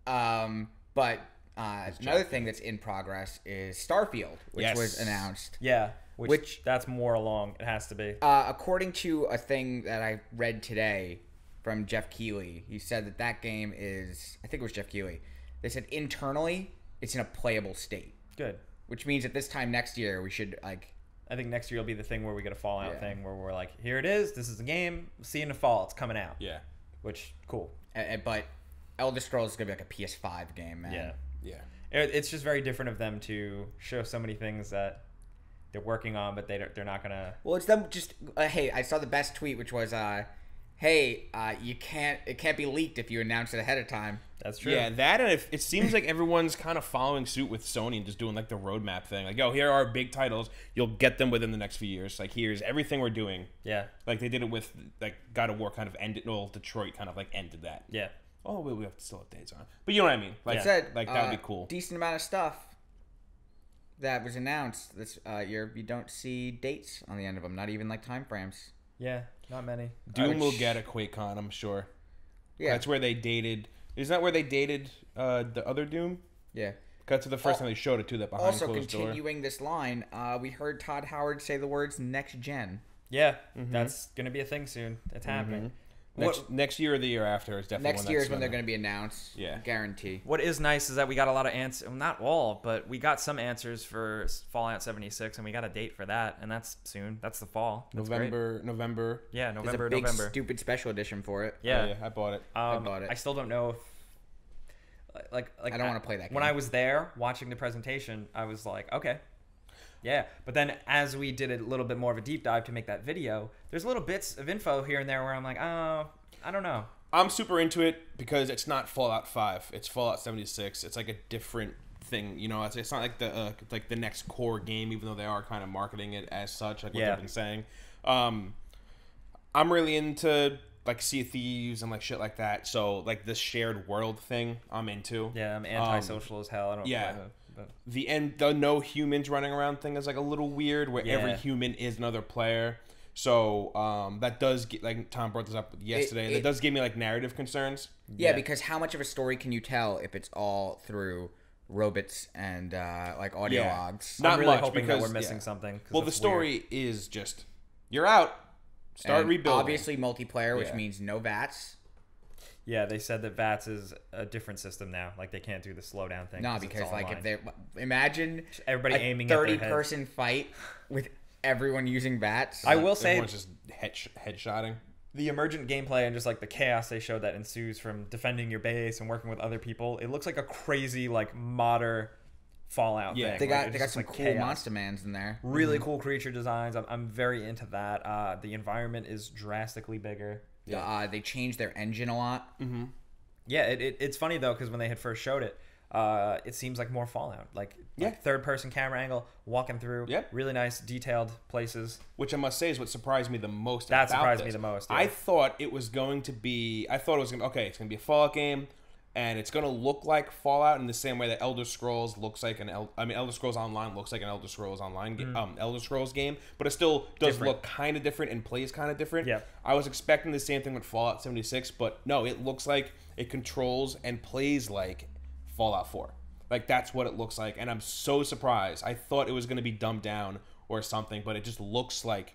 um, but uh, another thing that's in progress is Starfield, which Yes. was announced. yeah, which, Which- that's more along. It has to be. Uh, according to a thing that I read today from Geoff Keighley, he said that that game is, I think it was Geoff Keighley. They said internally it's in a playable state, Good. which means at this time next year we should like I think next year will be the thing where we get a Fallout Yeah. thing where we're like, here it is. This is the game. See you in the fall. It's coming out. Yeah, Which cool. Uh, but Elder Scrolls is gonna be like a PS5 game, man. Yeah. yeah. It, it's just very different of them to show so many things that they're working on, but they don't, they're not gonna. Well, it's them just. Uh, hey, I saw the best tweet, which was, uh, "Hey, uh, you can't. It can't be leaked if you announce it ahead of time." That's true. Yeah, that and if, it seems like everyone's kind of following suit with Sony and just doing like the roadmap thing. Like, yo, here are our big titles. You'll get them within the next few years. Like, here's everything we're doing. Yeah. Like they did it with like God of War, kind of ended. Well, Detroit kind of like ended that. Yeah. Oh, we we have to still have dates on, but you know what I mean. Like, Like I said, like that would uh, be cool. Decent amount of stuff that was announced. This uh, year, you don't see dates on the end of them. Not even like time frames. Yeah. Not many. Doom will get a QuakeCon, I'm sure. Yeah, That's where they dated. Isn't that where they dated uh, the other Doom? yeah. Cut to the first Al- time they showed it to that behind Also, closed door. continuing this line, uh, we heard Todd Howard say the words "next gen." Yeah. Mm-hmm. That's gonna be a thing soon. It's happening. Next, What- next year or the year after is definitely Next when year is when they're gonna- be announced. Yeah. Guarantee. What is nice is that we got a lot of answers. Not all, but we got some answers for Fallout 76, and we got a date for that, and that's soon. That's the fall. That's great. November. November. Yeah, There's November, a big November. stupid special edition for it. yeah. Oh, yeah, I bought it. Um, bought it. I still don't know if like like I don't wanna play that When. I was there watching the presentation, I was like, okay. Yeah, but then as we did a little bit more of a deep dive to make that video, there's little bits of info here and there where I'm like, oh, I don't know. I'm super into it because it's not Fallout 5. It's Fallout 76. It's like a different thing. You know, it's, it's not like the uh, like the next core game, even though they are kind of marketing it as such, like what Yeah. they've been saying. Um, I'm really into like Sea of Thieves and like shit like that. So like this shared world thing, I'm into. Yeah, I'm antisocial as hell. I don't Um, yeah. Play the- but the end the no humans running around thing is like a little weird where every human is another player so um that does get like tom brought this up yesterday it- that does give me like narrative concerns Yeah, Yeah. because how much of a story can you tell if it's all through robots and uh, like audio Yeah. logs? Not I'm really much, hoping that because- we're missing yeah. something. 'cause well the that's weird. story is just you're out start And rebuilding Obviously multiplayer, which Yeah. means no VATS. Yeah, they said that VATS is a different system now. Like they can't do the slowdown thing. No, because like if online. they imagine everybody a aiming at their thirty head. person fight with everyone using VATS. I will say everyone's just head headshotting the emergent gameplay and just like the chaos they showed that ensues from defending your base and working with other people. It looks like a crazy like modern Fallout Yeah. thing. they got it's they got some like, cool chaos. monster mans in there. Really cool creature designs. I'm, I'm very into that. Uh, the environment is drastically bigger. Yeah. Uh, they changed their engine a lot. Mm-hmm. Yeah, it, it, it's funny though because when they had first showed it, uh, it seems like more Fallout. Like, Yeah. like third person camera angle, walking through. Yep. Really nice, detailed places. which I must say is what surprised me the most. That about surprised me the most, I thought it was going to be. I thought it was going to okay. It's going to be a Fallout game, and it's going to look like Fallout in the same way that Elder Scrolls looks like an. El- I mean, Elder Scrolls Online looks like an Elder Scrolls Online game. Um, Elder Scrolls game, but it still does Mm. Different. look kind of different and plays kind of different. Yeah. I was expecting the same thing with Fallout 76, but no, it looks like it controls and plays like Fallout 4. Like that's what it looks like, and I'm so surprised. I thought it was going to be dumbed down or something, but it just looks like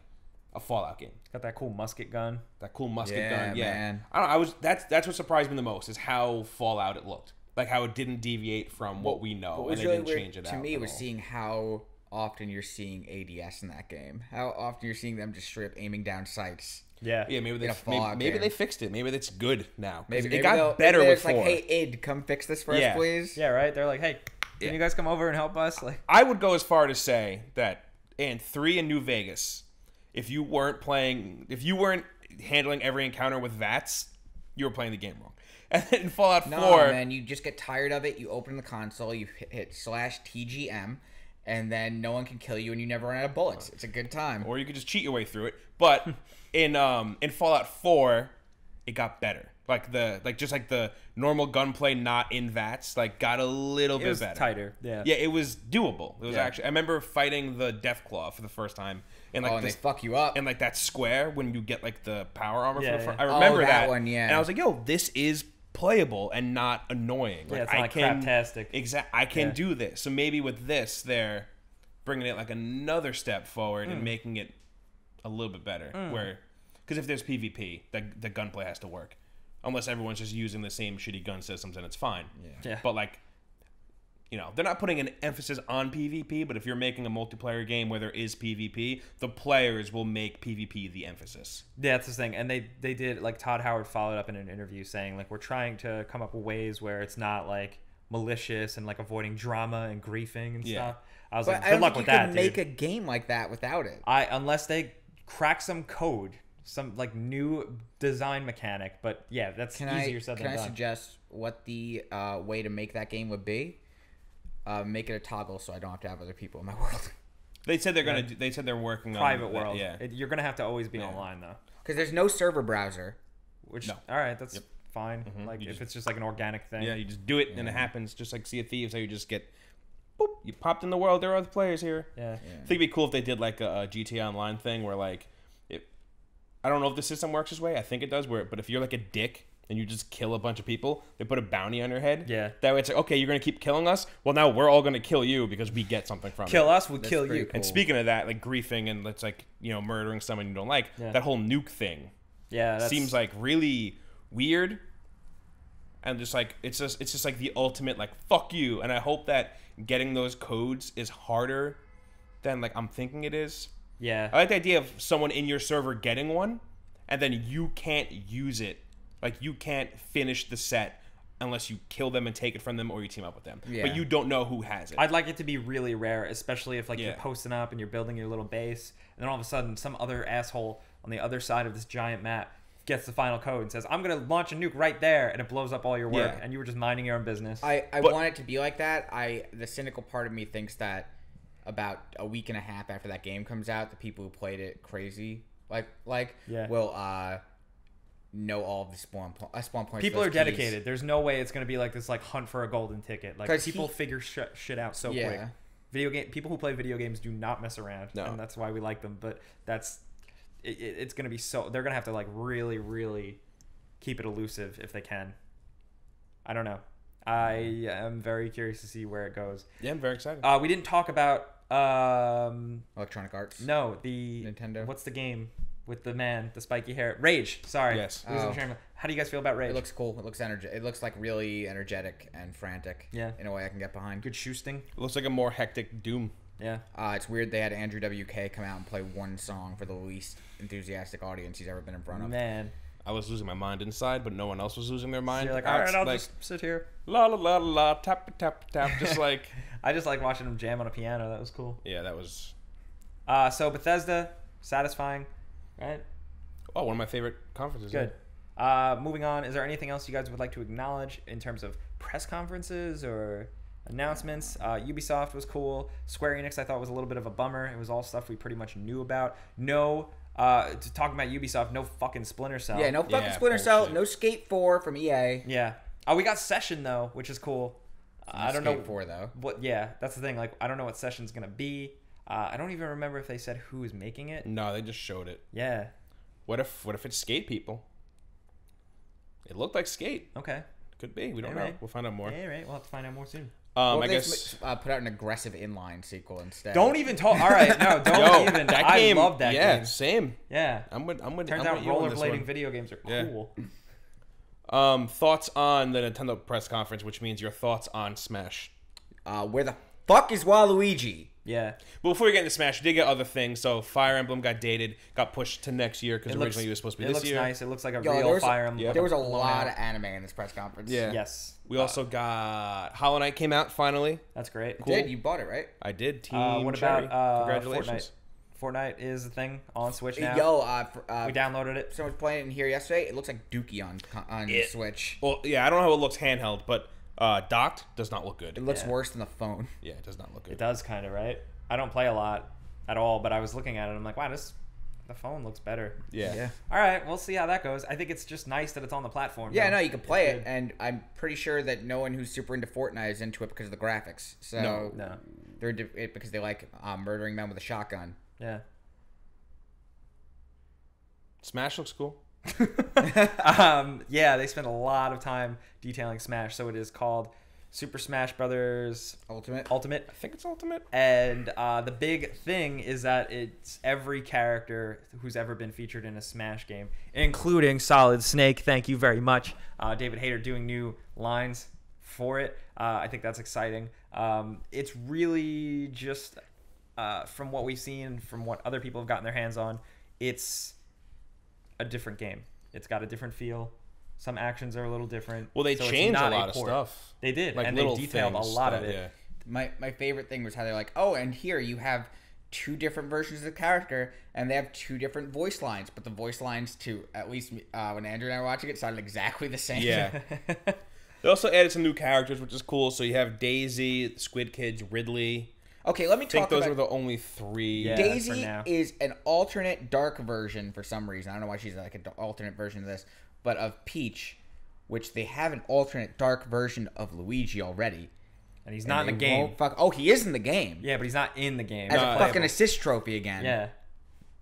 a Fallout game. Got that cool musket gun. That cool musket Yeah, gun. Yeah, man. I don't. know, I was that's that's what surprised me the most is how Fallout it looked. Like how it didn't deviate from what we know, What and they really didn't change it to out me at was all. seeing how often you're seeing ADS in that game. How often you're seeing them just strip aiming down sights. Yeah. Yeah, maybe they maybe, maybe they fixed it. Maybe it's good now. Maybe, it got better maybe with it's like, four. hey, id, come fix this for us, please. Yeah, right. They're like, hey, can you guys come over and help us? Like, I would go as far to say that in three in New Vegas, if you weren't playing, if you weren't handling every encounter with VATS, you were playing the game wrong. And then in Fallout No, Four, man, you just get tired of it. You open the console, you hit, hit slash TGM, and then no one can kill you, and you never run out of bullets. It's a good time. or you could just cheat your way through it. But in um in Fallout Four, it got better. Like the like just like the normal gunplay, not in VATS, like got a little it bit was better. tighter. Yeah. Yeah, it was doable. It was Yeah. actually. I remember fighting the Deathclaw for the first time, and like oh, and this they fuck you up. and like that square when you get like the power armor Yeah, for the front. yeah. I remember Oh, that that, one, yeah. And I was like, "Yo, this is playable and not annoying. Yeah, it's I not like can craptastic. Exact. I can Yeah. do this. So maybe with this, they're bringing it like another step forward Mm. and making it a little bit better. Where, because if there's PvP, the the gunplay has to work. Unless everyone's just using the same shitty gun systems, and it's fine. Yeah. But like, you know, they're not putting an emphasis on PvP. But if you're making a multiplayer game where there is PvP, the players will make PvP the emphasis. Yeah, that's the thing. And they they did like Todd Howard followed up in an interview saying like we're trying to come up with ways where it's not like malicious and like avoiding drama and griefing and Yeah. stuff. I was but like, I good don't luck think with you that, could dude. make a game like that without it. I unless they crack some code, some like new design mechanic. But yeah, that's Can easier I said can than I done. suggest what the uh, way to make that game would be? Uh, make it a toggle so I don't have to have other people in my world. They said they're gonna. do They said they're working Private on world. Yeah. It- you're gonna have to always be online though. Because there's no server browser. Which No. all right, that's fine. Like You if just- it's just like an organic thing. Yeah, you just do it and it happens, just like Sea of Thieves. How you just get, boop, you popped in the world. There are other players here. Yeah. I think it'd be cool if they did like a, a GTA Online thing where like, it, I don't know if the system works this way. I think it does. Where, but if you're like a dick and you just kill a bunch of people, they put a bounty on your head. Yeah. That way it's like, okay, you're gonna keep killing us. Well, now we're all gonna kill you because we get something from Kill it. us, we That's kill you. cool. And speaking of that, like griefing and it's like you know murdering someone you don't like. Yeah. That whole nuke thing Yeah, that's, seems like really weird and just like it's just it's just like the ultimate like fuck you and i hope that getting those codes is harder than like i'm thinking it is yeah. i like the idea of someone in your server getting one and then you can't use it like you can't finish the set unless you kill them and take it from them or you team up with them Yeah. but you don't know who has it I'd like it to be really rare, especially if like you're posting up and you're building your little base, and then all of a sudden some other asshole on the other side of this giant map gets the final code and says, "I'm gonna launch a nuke right there," and it blows up all your work, Yeah. and you were just minding your own business. I, I But- want it to be like that. I the cynical part of me thinks that about a week and a half after that game comes out, the people who played it crazy like like Yeah. will uh know all of the spawn po- uh, spawn points. people those are keys. dedicated. There's no way it's gonna be like this like hunt for a golden ticket. Like 'Cause people he- figure sh- shit out so Yeah. quick. Video game people who play video games do not mess around, No. and that's why we like them. But that's it, it- it's gonna be so they're gonna have to like really really keep it elusive if they can. I don't know. I am very curious to see where it goes. yeah i'm very excited Uh, we didn't talk about um Electronic Arts. no the Nintendo? What's the game with the man the spiky hair? Rage. Sorry. Yes. Losing Oh. train How do you guys feel about Rage? It looks cool. It looks energetic. It looks like really energetic and frantic. Yeah. In a way I can get behind. good shoosting. it looks like a more hectic doom Yeah. Uh, it's weird they had Andrew WK come out and play one song for the least enthusiastic audience he's ever been in front of. Man. i was losing my mind inside but no one else was losing their So mind you're like, I all right, was I'll like, just sit here. la la la la la tap tap tap just like I just like watching him jam on a piano. That was cool. yeah that was Uh, so Bethesda, satisfying, right? oh one of my favorite conferences Good. Uh, moving on. Is there anything else you guys would like to acknowledge in terms of press conferences or announcements? Uh, Ubisoft was cool. Square Enix, I thought was a little bit of a bummer. It was all stuff we pretty much knew about. No, uh, to talk about Ubisoft, no fucking Splinter Cell. Yeah, no fucking Yeah, Splinter Cell, bullshit. no Skate 4 from EA. Yeah. Oh, we got Session though, which is cool. I don't know Skate 4 though. what. Yeah, that's the thing. Like, I don't know what Session's gonna be. Uh, I don't even remember if they said who is making it. no they just showed it Yeah. what if what if it's skate people it looked like skate Okay. could be we don't know Alright. we'll find out more All right. We'll have to find out more soon. um i guess uh, put out an aggressive inline sequel instead. Don't even talk. All right. No, don't Yo, even. that I game love that yeah game. same Yeah. i'm with i'm with Turns I'm out with you on this rollerblading one. video games are Yeah. cool. Um, thoughts on the Nintendo press conference, which means your thoughts on Smash. Uh, where the fuck is Waluigi? Yeah. But before we get into Smash, we did get other things. So Fire Emblem got dated, got pushed to next year because It originally looks, it was supposed to be it this looks year. nice. It looks like a Yo, there real was Fire Emblem. yeah. There was a lot of anime in this press conference. Yeah. Yes. We also got Hollow Knight came out finally. That's great. You Did you bought it right? I did. Team Uh, what Cherry. about uh, Congratulations. Fortnite? Fortnite is a thing on Switch now. Yo, uh, for, uh, we downloaded it. someone was playing it in here yesterday. It looks like Dookie on on It- Switch. Well, yeah, I don't know how it looks handheld, but uh, docked does not look good. It looks Yeah. worse than the phone. Yeah, it does not look good. It does kind of right. I don't play a lot at all, but I was looking at it. I'm like, wow, this the phone looks better. Yeah. yeah. All right, we'll see how that goes. I think it's just nice that it's on the platform. Yeah, though. no, you can play it, and I'm pretty sure that no one who's super into Fortnite is into it because of the graphics. So No. No. they're di- it because they like uh, murdering men with a shotgun. Yeah. Smash looks cool. um, yeah, they spent a lot of time detailing Smash, so it is called Super Smash Brothers Ultimate. Ultimate. I think it's Ultimate. And uh, the big thing is that it's every character who's ever been featured in a Smash game, including Solid Snake. Thank you very much, uh, David Hayter, doing new lines for it. Uh, I think that's exciting. Um, it's really just uh, from what we've seen, from what other people have gotten their hands on, it's a different game. It's got a different feel. Some actions are a little different. Well, they so changed a not lot of port. stuff. They did, Like and they detailed a things lot of it. yeah. My my favorite thing was how they're like, oh, and here you have two different versions of the character, and they have two different voice lines, but the voice lines to at least uh, when Andrew and I were watching it sounded exactly the same. Yeah. They also added some new characters, which is cool. So you have Daisy, Squid Kids, Ridley. Okay, let me I think talk those about. are the only three. Yeah. for Daisy now. is an alternate dark version for some reason. I don't know why she's like an alternate version of this, but of Peach, which they have an alternate dark version of Luigi already. and he's And not in the game. Fuck, oh, he is in the game Yeah, but he's not in the game. as He's a fucking playable. assist trophy again. Yeah.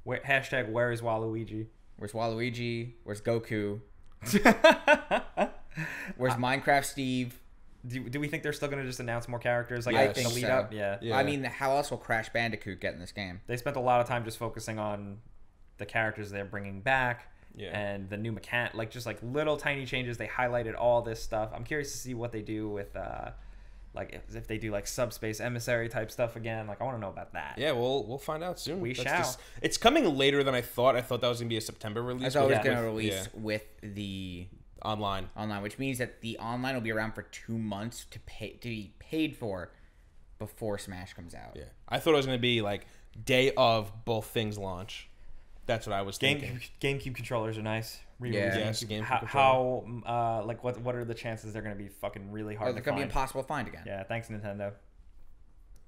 Where, hashtag Where is Waluigi? Where's Waluigi? Where's Goku? Where's Minecraft Steve? Do, do we think they're still gonna just announce more characters like I think the lead so. up? Yeah. Yeah. I mean, how else will Crash Bandicoot get in this game? They spent a lot of time just focusing on the characters they're bringing back. Yeah. and the new mechan like just like little tiny changes. They highlighted all this stuff. I'm curious to see what they do with uh, like if, if they do like subspace emissary type stuff again. Like I want to know about that. Yeah, we'll we'll find out soon. We That's shall. just- it's coming later than I thought. I thought that was gonna be a September release. I release. thought it was going to with- release yeah, with the online. online, which means that the online will be around for two months to pay to be paid for before Smash comes out. Yeah, I thought it was gonna be like day of both things launch. That's what I was Game thinking. GameCube controllers are nice. Yeah. Re-releasing. Yes, GameCube how, controller. how uh like what what are the chances they're gonna be fucking really hard Or they're to going to find? be impossible to find again. yeah, thanks Nintendo.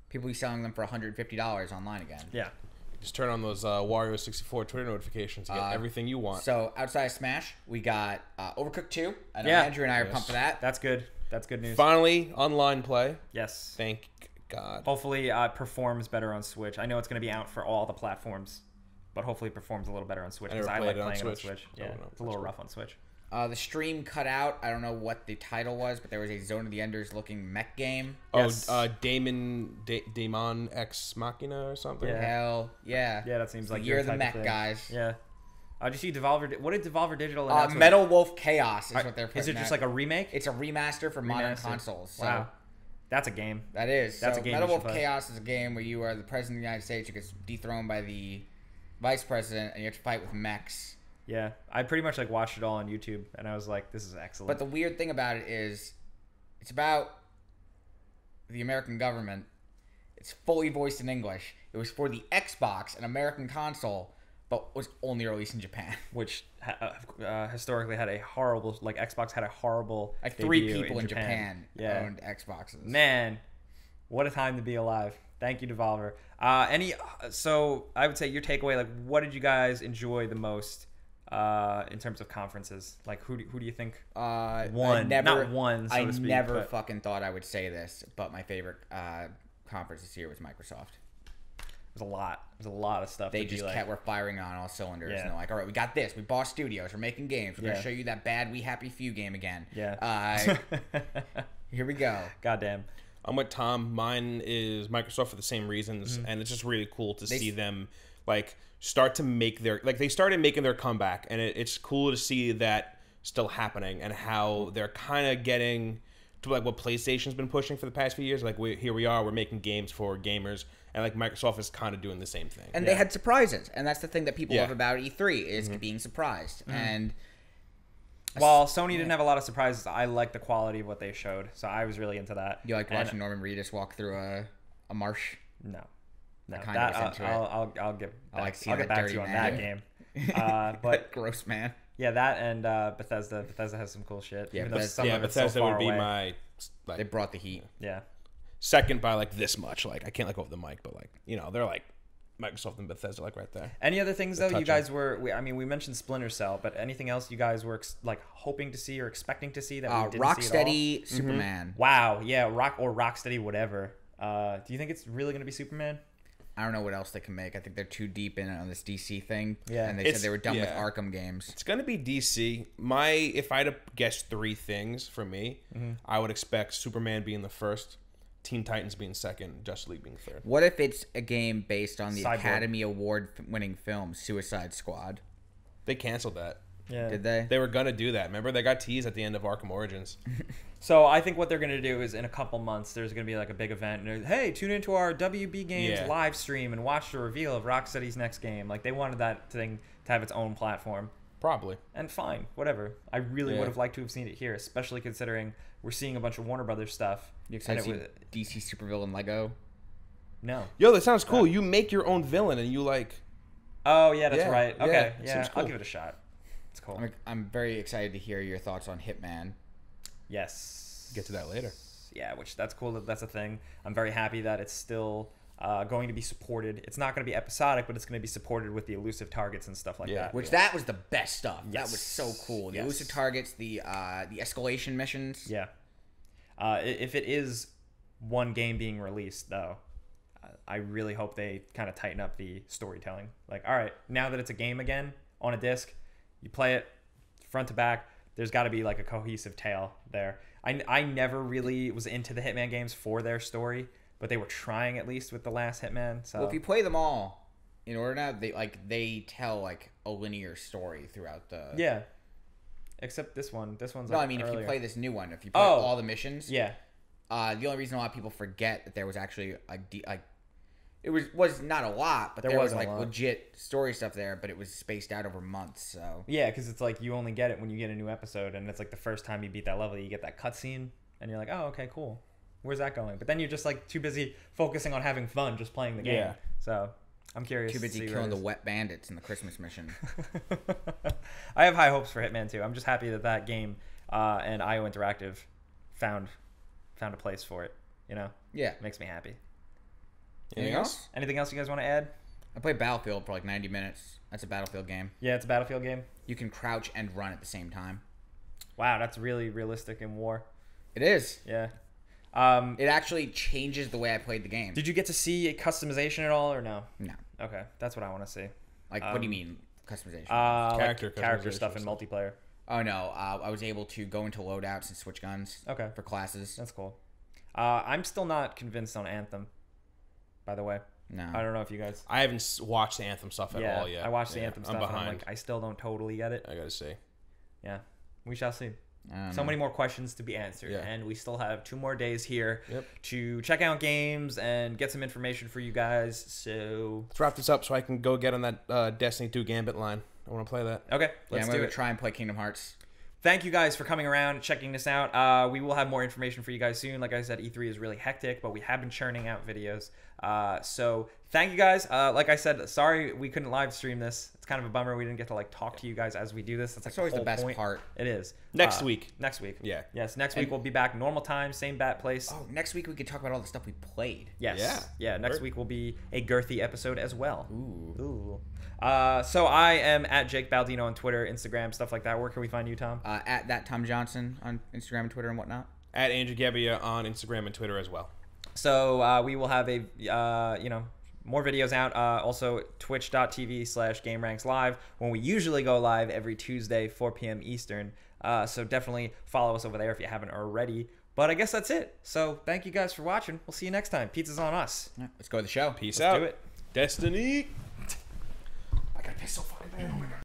People be selling them for $150 online again. Yeah, Just turn on those uh, Wario sixty four Twitter notifications to get Uh, everything you want. So outside of Smash, we got uh, Overcooked 2. I know Yeah. Andrew and I are pumped for that. that's good. That's good news. Finally, online play. Yes. Thank God. Hopefully, uh, it performs better on Switch. I know it's going to be out for all the platforms, but hopefully, it performs a little better on Switch I because never I, played like it on playing it on Switch. Switch. I Yeah, don't know. it's a little rough on Switch. Uh, the stream cut out. I don't know what the title was, but there was a Zone of the Enders looking mech game. Yes. Oh, uh, Daemon, da- Daemon X Machina or something. Yeah. Hell yeah. Yeah, that seems It's like you're year the mech, thing. guys. Yeah. Uh, did you see Devolver? Di- What did Devolver Digital Uh, announce? with- Metal Wolf Chaos is Are- what they're putting Is it just out. like a remake? It's a remaster for modern consoles. So wow, that's a game. That is. That's so a game Metal Wolf play. Chaos is a game where you are the president of the United States. You get dethroned by the vice president, and you have to fight with mechs. Yeah, I pretty much like watched it all on YouTube, and I was like, "This is excellent." But the weird thing about it is, it's about the American government. It's fully voiced in English. It was for the Xbox, an American console, but was only released in Japan. which uh, historically had a horrible, like Xbox had a horrible. Like three people in Japan, Yeah, owned Xboxes. man, what a time to be alive. Thank you, Devolver. Uh, any, so I would say your takeaway, like, what did you guys enjoy the most uh, in terms of conferences? Like, who do, who do you think? Uh, One, I never, not one, so I to speak, never but- fucking thought I would say this, but my favorite uh, conference this year was Microsoft. There's a lot. There's a lot of stuff. They to be just like, kept were firing on all cylinders, Yeah. and they're like, "All right, we got this. We bought studios. We're making games. We're Yeah. gonna show you that bad We Happy Few game again. Yeah. Uh, here we go. Goddamn. I'm with Tom. Mine is Microsoft for the same reasons, and it's just really cool to Mm-hmm. They see them like start to make their like they started making their comeback, and it, it's cool to see that still happening and how they're kind of getting to like what PlayStation's been pushing for the past few years. Like we here we are, we're making games for gamers, and like Microsoft is kind of doing the same thing. And they had surprises, and that's the thing that people Yeah. love about E3 is Mm-hmm. being surprised. And While Sony didn't have a lot of surprises, I like the quality of what they showed, so I was really into that. you like And- watching Norman Reedus walk through a a marsh. No, no. That, I'll. I'll, I'll, I'll get. Like back- seeing I'll get back to you on man. that game. Uh, but Gross man. yeah, that and uh, Bethesda. Bethesda has some cool shit. Yeah, Bethesda- some yeah, of it's so would be away. my like They brought the heat. Yeah, second by like this much. Like I can't like over the mic, but like you know they're like Microsoft and Bethesda like right there. Any other things though? You guys were. We, I mean, we mentioned Splinter Cell, but anything else you guys were ex- like hoping to see or expecting to see that we Uh, didn't see at all? Rocksteady Superman. Wow. Yeah. Rock or Rocksteady, whatever. Uh, do you think it's really gonna be Superman? I don't know what else they can make. I think they're too deep in on this DC thing. Yeah. And they It's- said they were done with. Arkham games. It's gonna be DC. My if I had to guess three things for me, Mm-hmm. I would expect Superman being the first, Teen Titans being second, Justice League being third. What if it's a game based on the Cyborg. Academy Award f- winning film Suicide Squad? They canceled that. Yeah. Did they? They were gonna do that. Remember, they got teased at the end of Arkham Origins. So I think what they're gonna do is in a couple months there's gonna be like a big event and hey tune into our WB Games Yeah. live stream and watch the reveal of Rocksteady's next game. Like they wanted that thing to have its own platform. Probably. And fine, whatever. I really Yeah. would have liked to have seen it here, especially considering we're seeing a bunch of Warner Brothers stuff. You excited to it see was, DC supervillain Lego? no. Yo, that sounds cool. You make your own villain, and you like. Oh yeah, that's Yeah, right. Okay, it yeah, seems I'll give it a shot. It's cool. I'm, I'm very excited to hear your thoughts on Hitman. Yes. Get to that later. Yeah, which that's cool that that's a thing. I'm very happy that it's still uh, going to be supported. It's not going to be episodic, but it's going to be supported with the elusive targets and stuff like Yeah. that. Which that was the best stuff. That was so cool. The Yes. elusive targets, the uh, the escalation missions. Yeah. Uh, if it is one game being released, though, uh, I really hope they kind of tighten up the storytelling. Like, all right, now that it's a game again on a disc, you play it front to back. There's got to be like a cohesive tale there. I, I never really was into the Hitman games for their story, but they were trying at least with the last Hitman. So Well, if you play them all, in order now they like they tell like a linear story throughout the. Yeah. Except this one. This one's No, like I mean if you play this new one, if you play Oh. all the missions, Yeah. Uh, the only reason a lot of people forget that there was actually a de- like it was was not a lot, but There there, was like legit story stuff there, but it was spaced out over months. So Yeah, because it's like you only get it when you get a new episode, and it's like the first time you beat that level, you get that cutscene, and you're like, oh, okay, cool. Where's that going? But then you're just like too busy focusing on having fun, just playing the game. Yeah. So I'm curious. too to busy see killing the wet bandits in the Christmas mission. I have high hopes for Hitman 2. I'm just happy that that game uh, and IO Interactive found found a place for it. You know, yeah. It makes me happy. Anything else? Anything else you guys want to add? I played Battlefield for like 90 minutes. That's a Battlefield game. Yeah, it's a Battlefield game. You can crouch and run at the same time. Wow, that's really realistic in war. It is. Yeah. Um, It actually changes the way I played the game. did you get to see a customization at all, or no? no. Okay, that's what I want to see. Like, what do you Um, mean customization? Uh, Character like character stuff in multiplayer. oh no, uh, I was able to go into loadouts and switch guns Okay, for classes. that's cool. Uh, I'm still not convinced on Anthem. By the way, No. I don't know if you guys. I haven't watched the Anthem stuff at yeah, all yet. I watched the Yeah, Anthem I'm stuff. And I'm behind. like, I still don't totally get it. I gotta say. Yeah, we shall see. So know. many more questions to be answered, Yeah. and we still have two more days here Yep. to check out games and get some information for you guys. So Let's wrap this up so I can go get on that uh, Destiny 2 Gambit line. I want to play that. okay, Yeah, let's I'm do gonna it. try and play Kingdom Hearts. Thank you guys for coming around and checking this out. Uh, we will have more information for you guys soon. Like I said, E3 is really hectic, but we have been churning out videos. Uh, so thank you guys. Uh, like I said, sorry we couldn't live stream this. It's kind of a bummer we didn't get to like talk to you guys as we do this. That's like That's always the whole best point. part. It is Next Uh, week. Next week. Yeah. Yes. Next week we'll be back normal time, same bat place. Oh, next week we could talk about all the stuff we played. Yes. Yeah. Yeah. Next Word. week will be a girthy episode as well. Ooh. Ooh. Uh, so I am at Jake Baldino on Twitter, Instagram, stuff like that. Where can we find you, Tom? Uh, at that Tom Johnson on Instagram and Twitter and whatnot. At Andrew Gebbia on Instagram and Twitter as well. So uh, we will have a uh, you know more videos out. Uh, also twitch.tv slash gameranx live when we usually go live every Tuesday 4 p.m. Eastern. Uh, so definitely follow us over there if you haven't already. But I guess that's it. So thank you guys for watching. We'll see you next time. Pizza's on us. Yeah, let's go to the show. Peace Let's out. do it. Destiny. I gotta piss so fucking bad. Oh my god.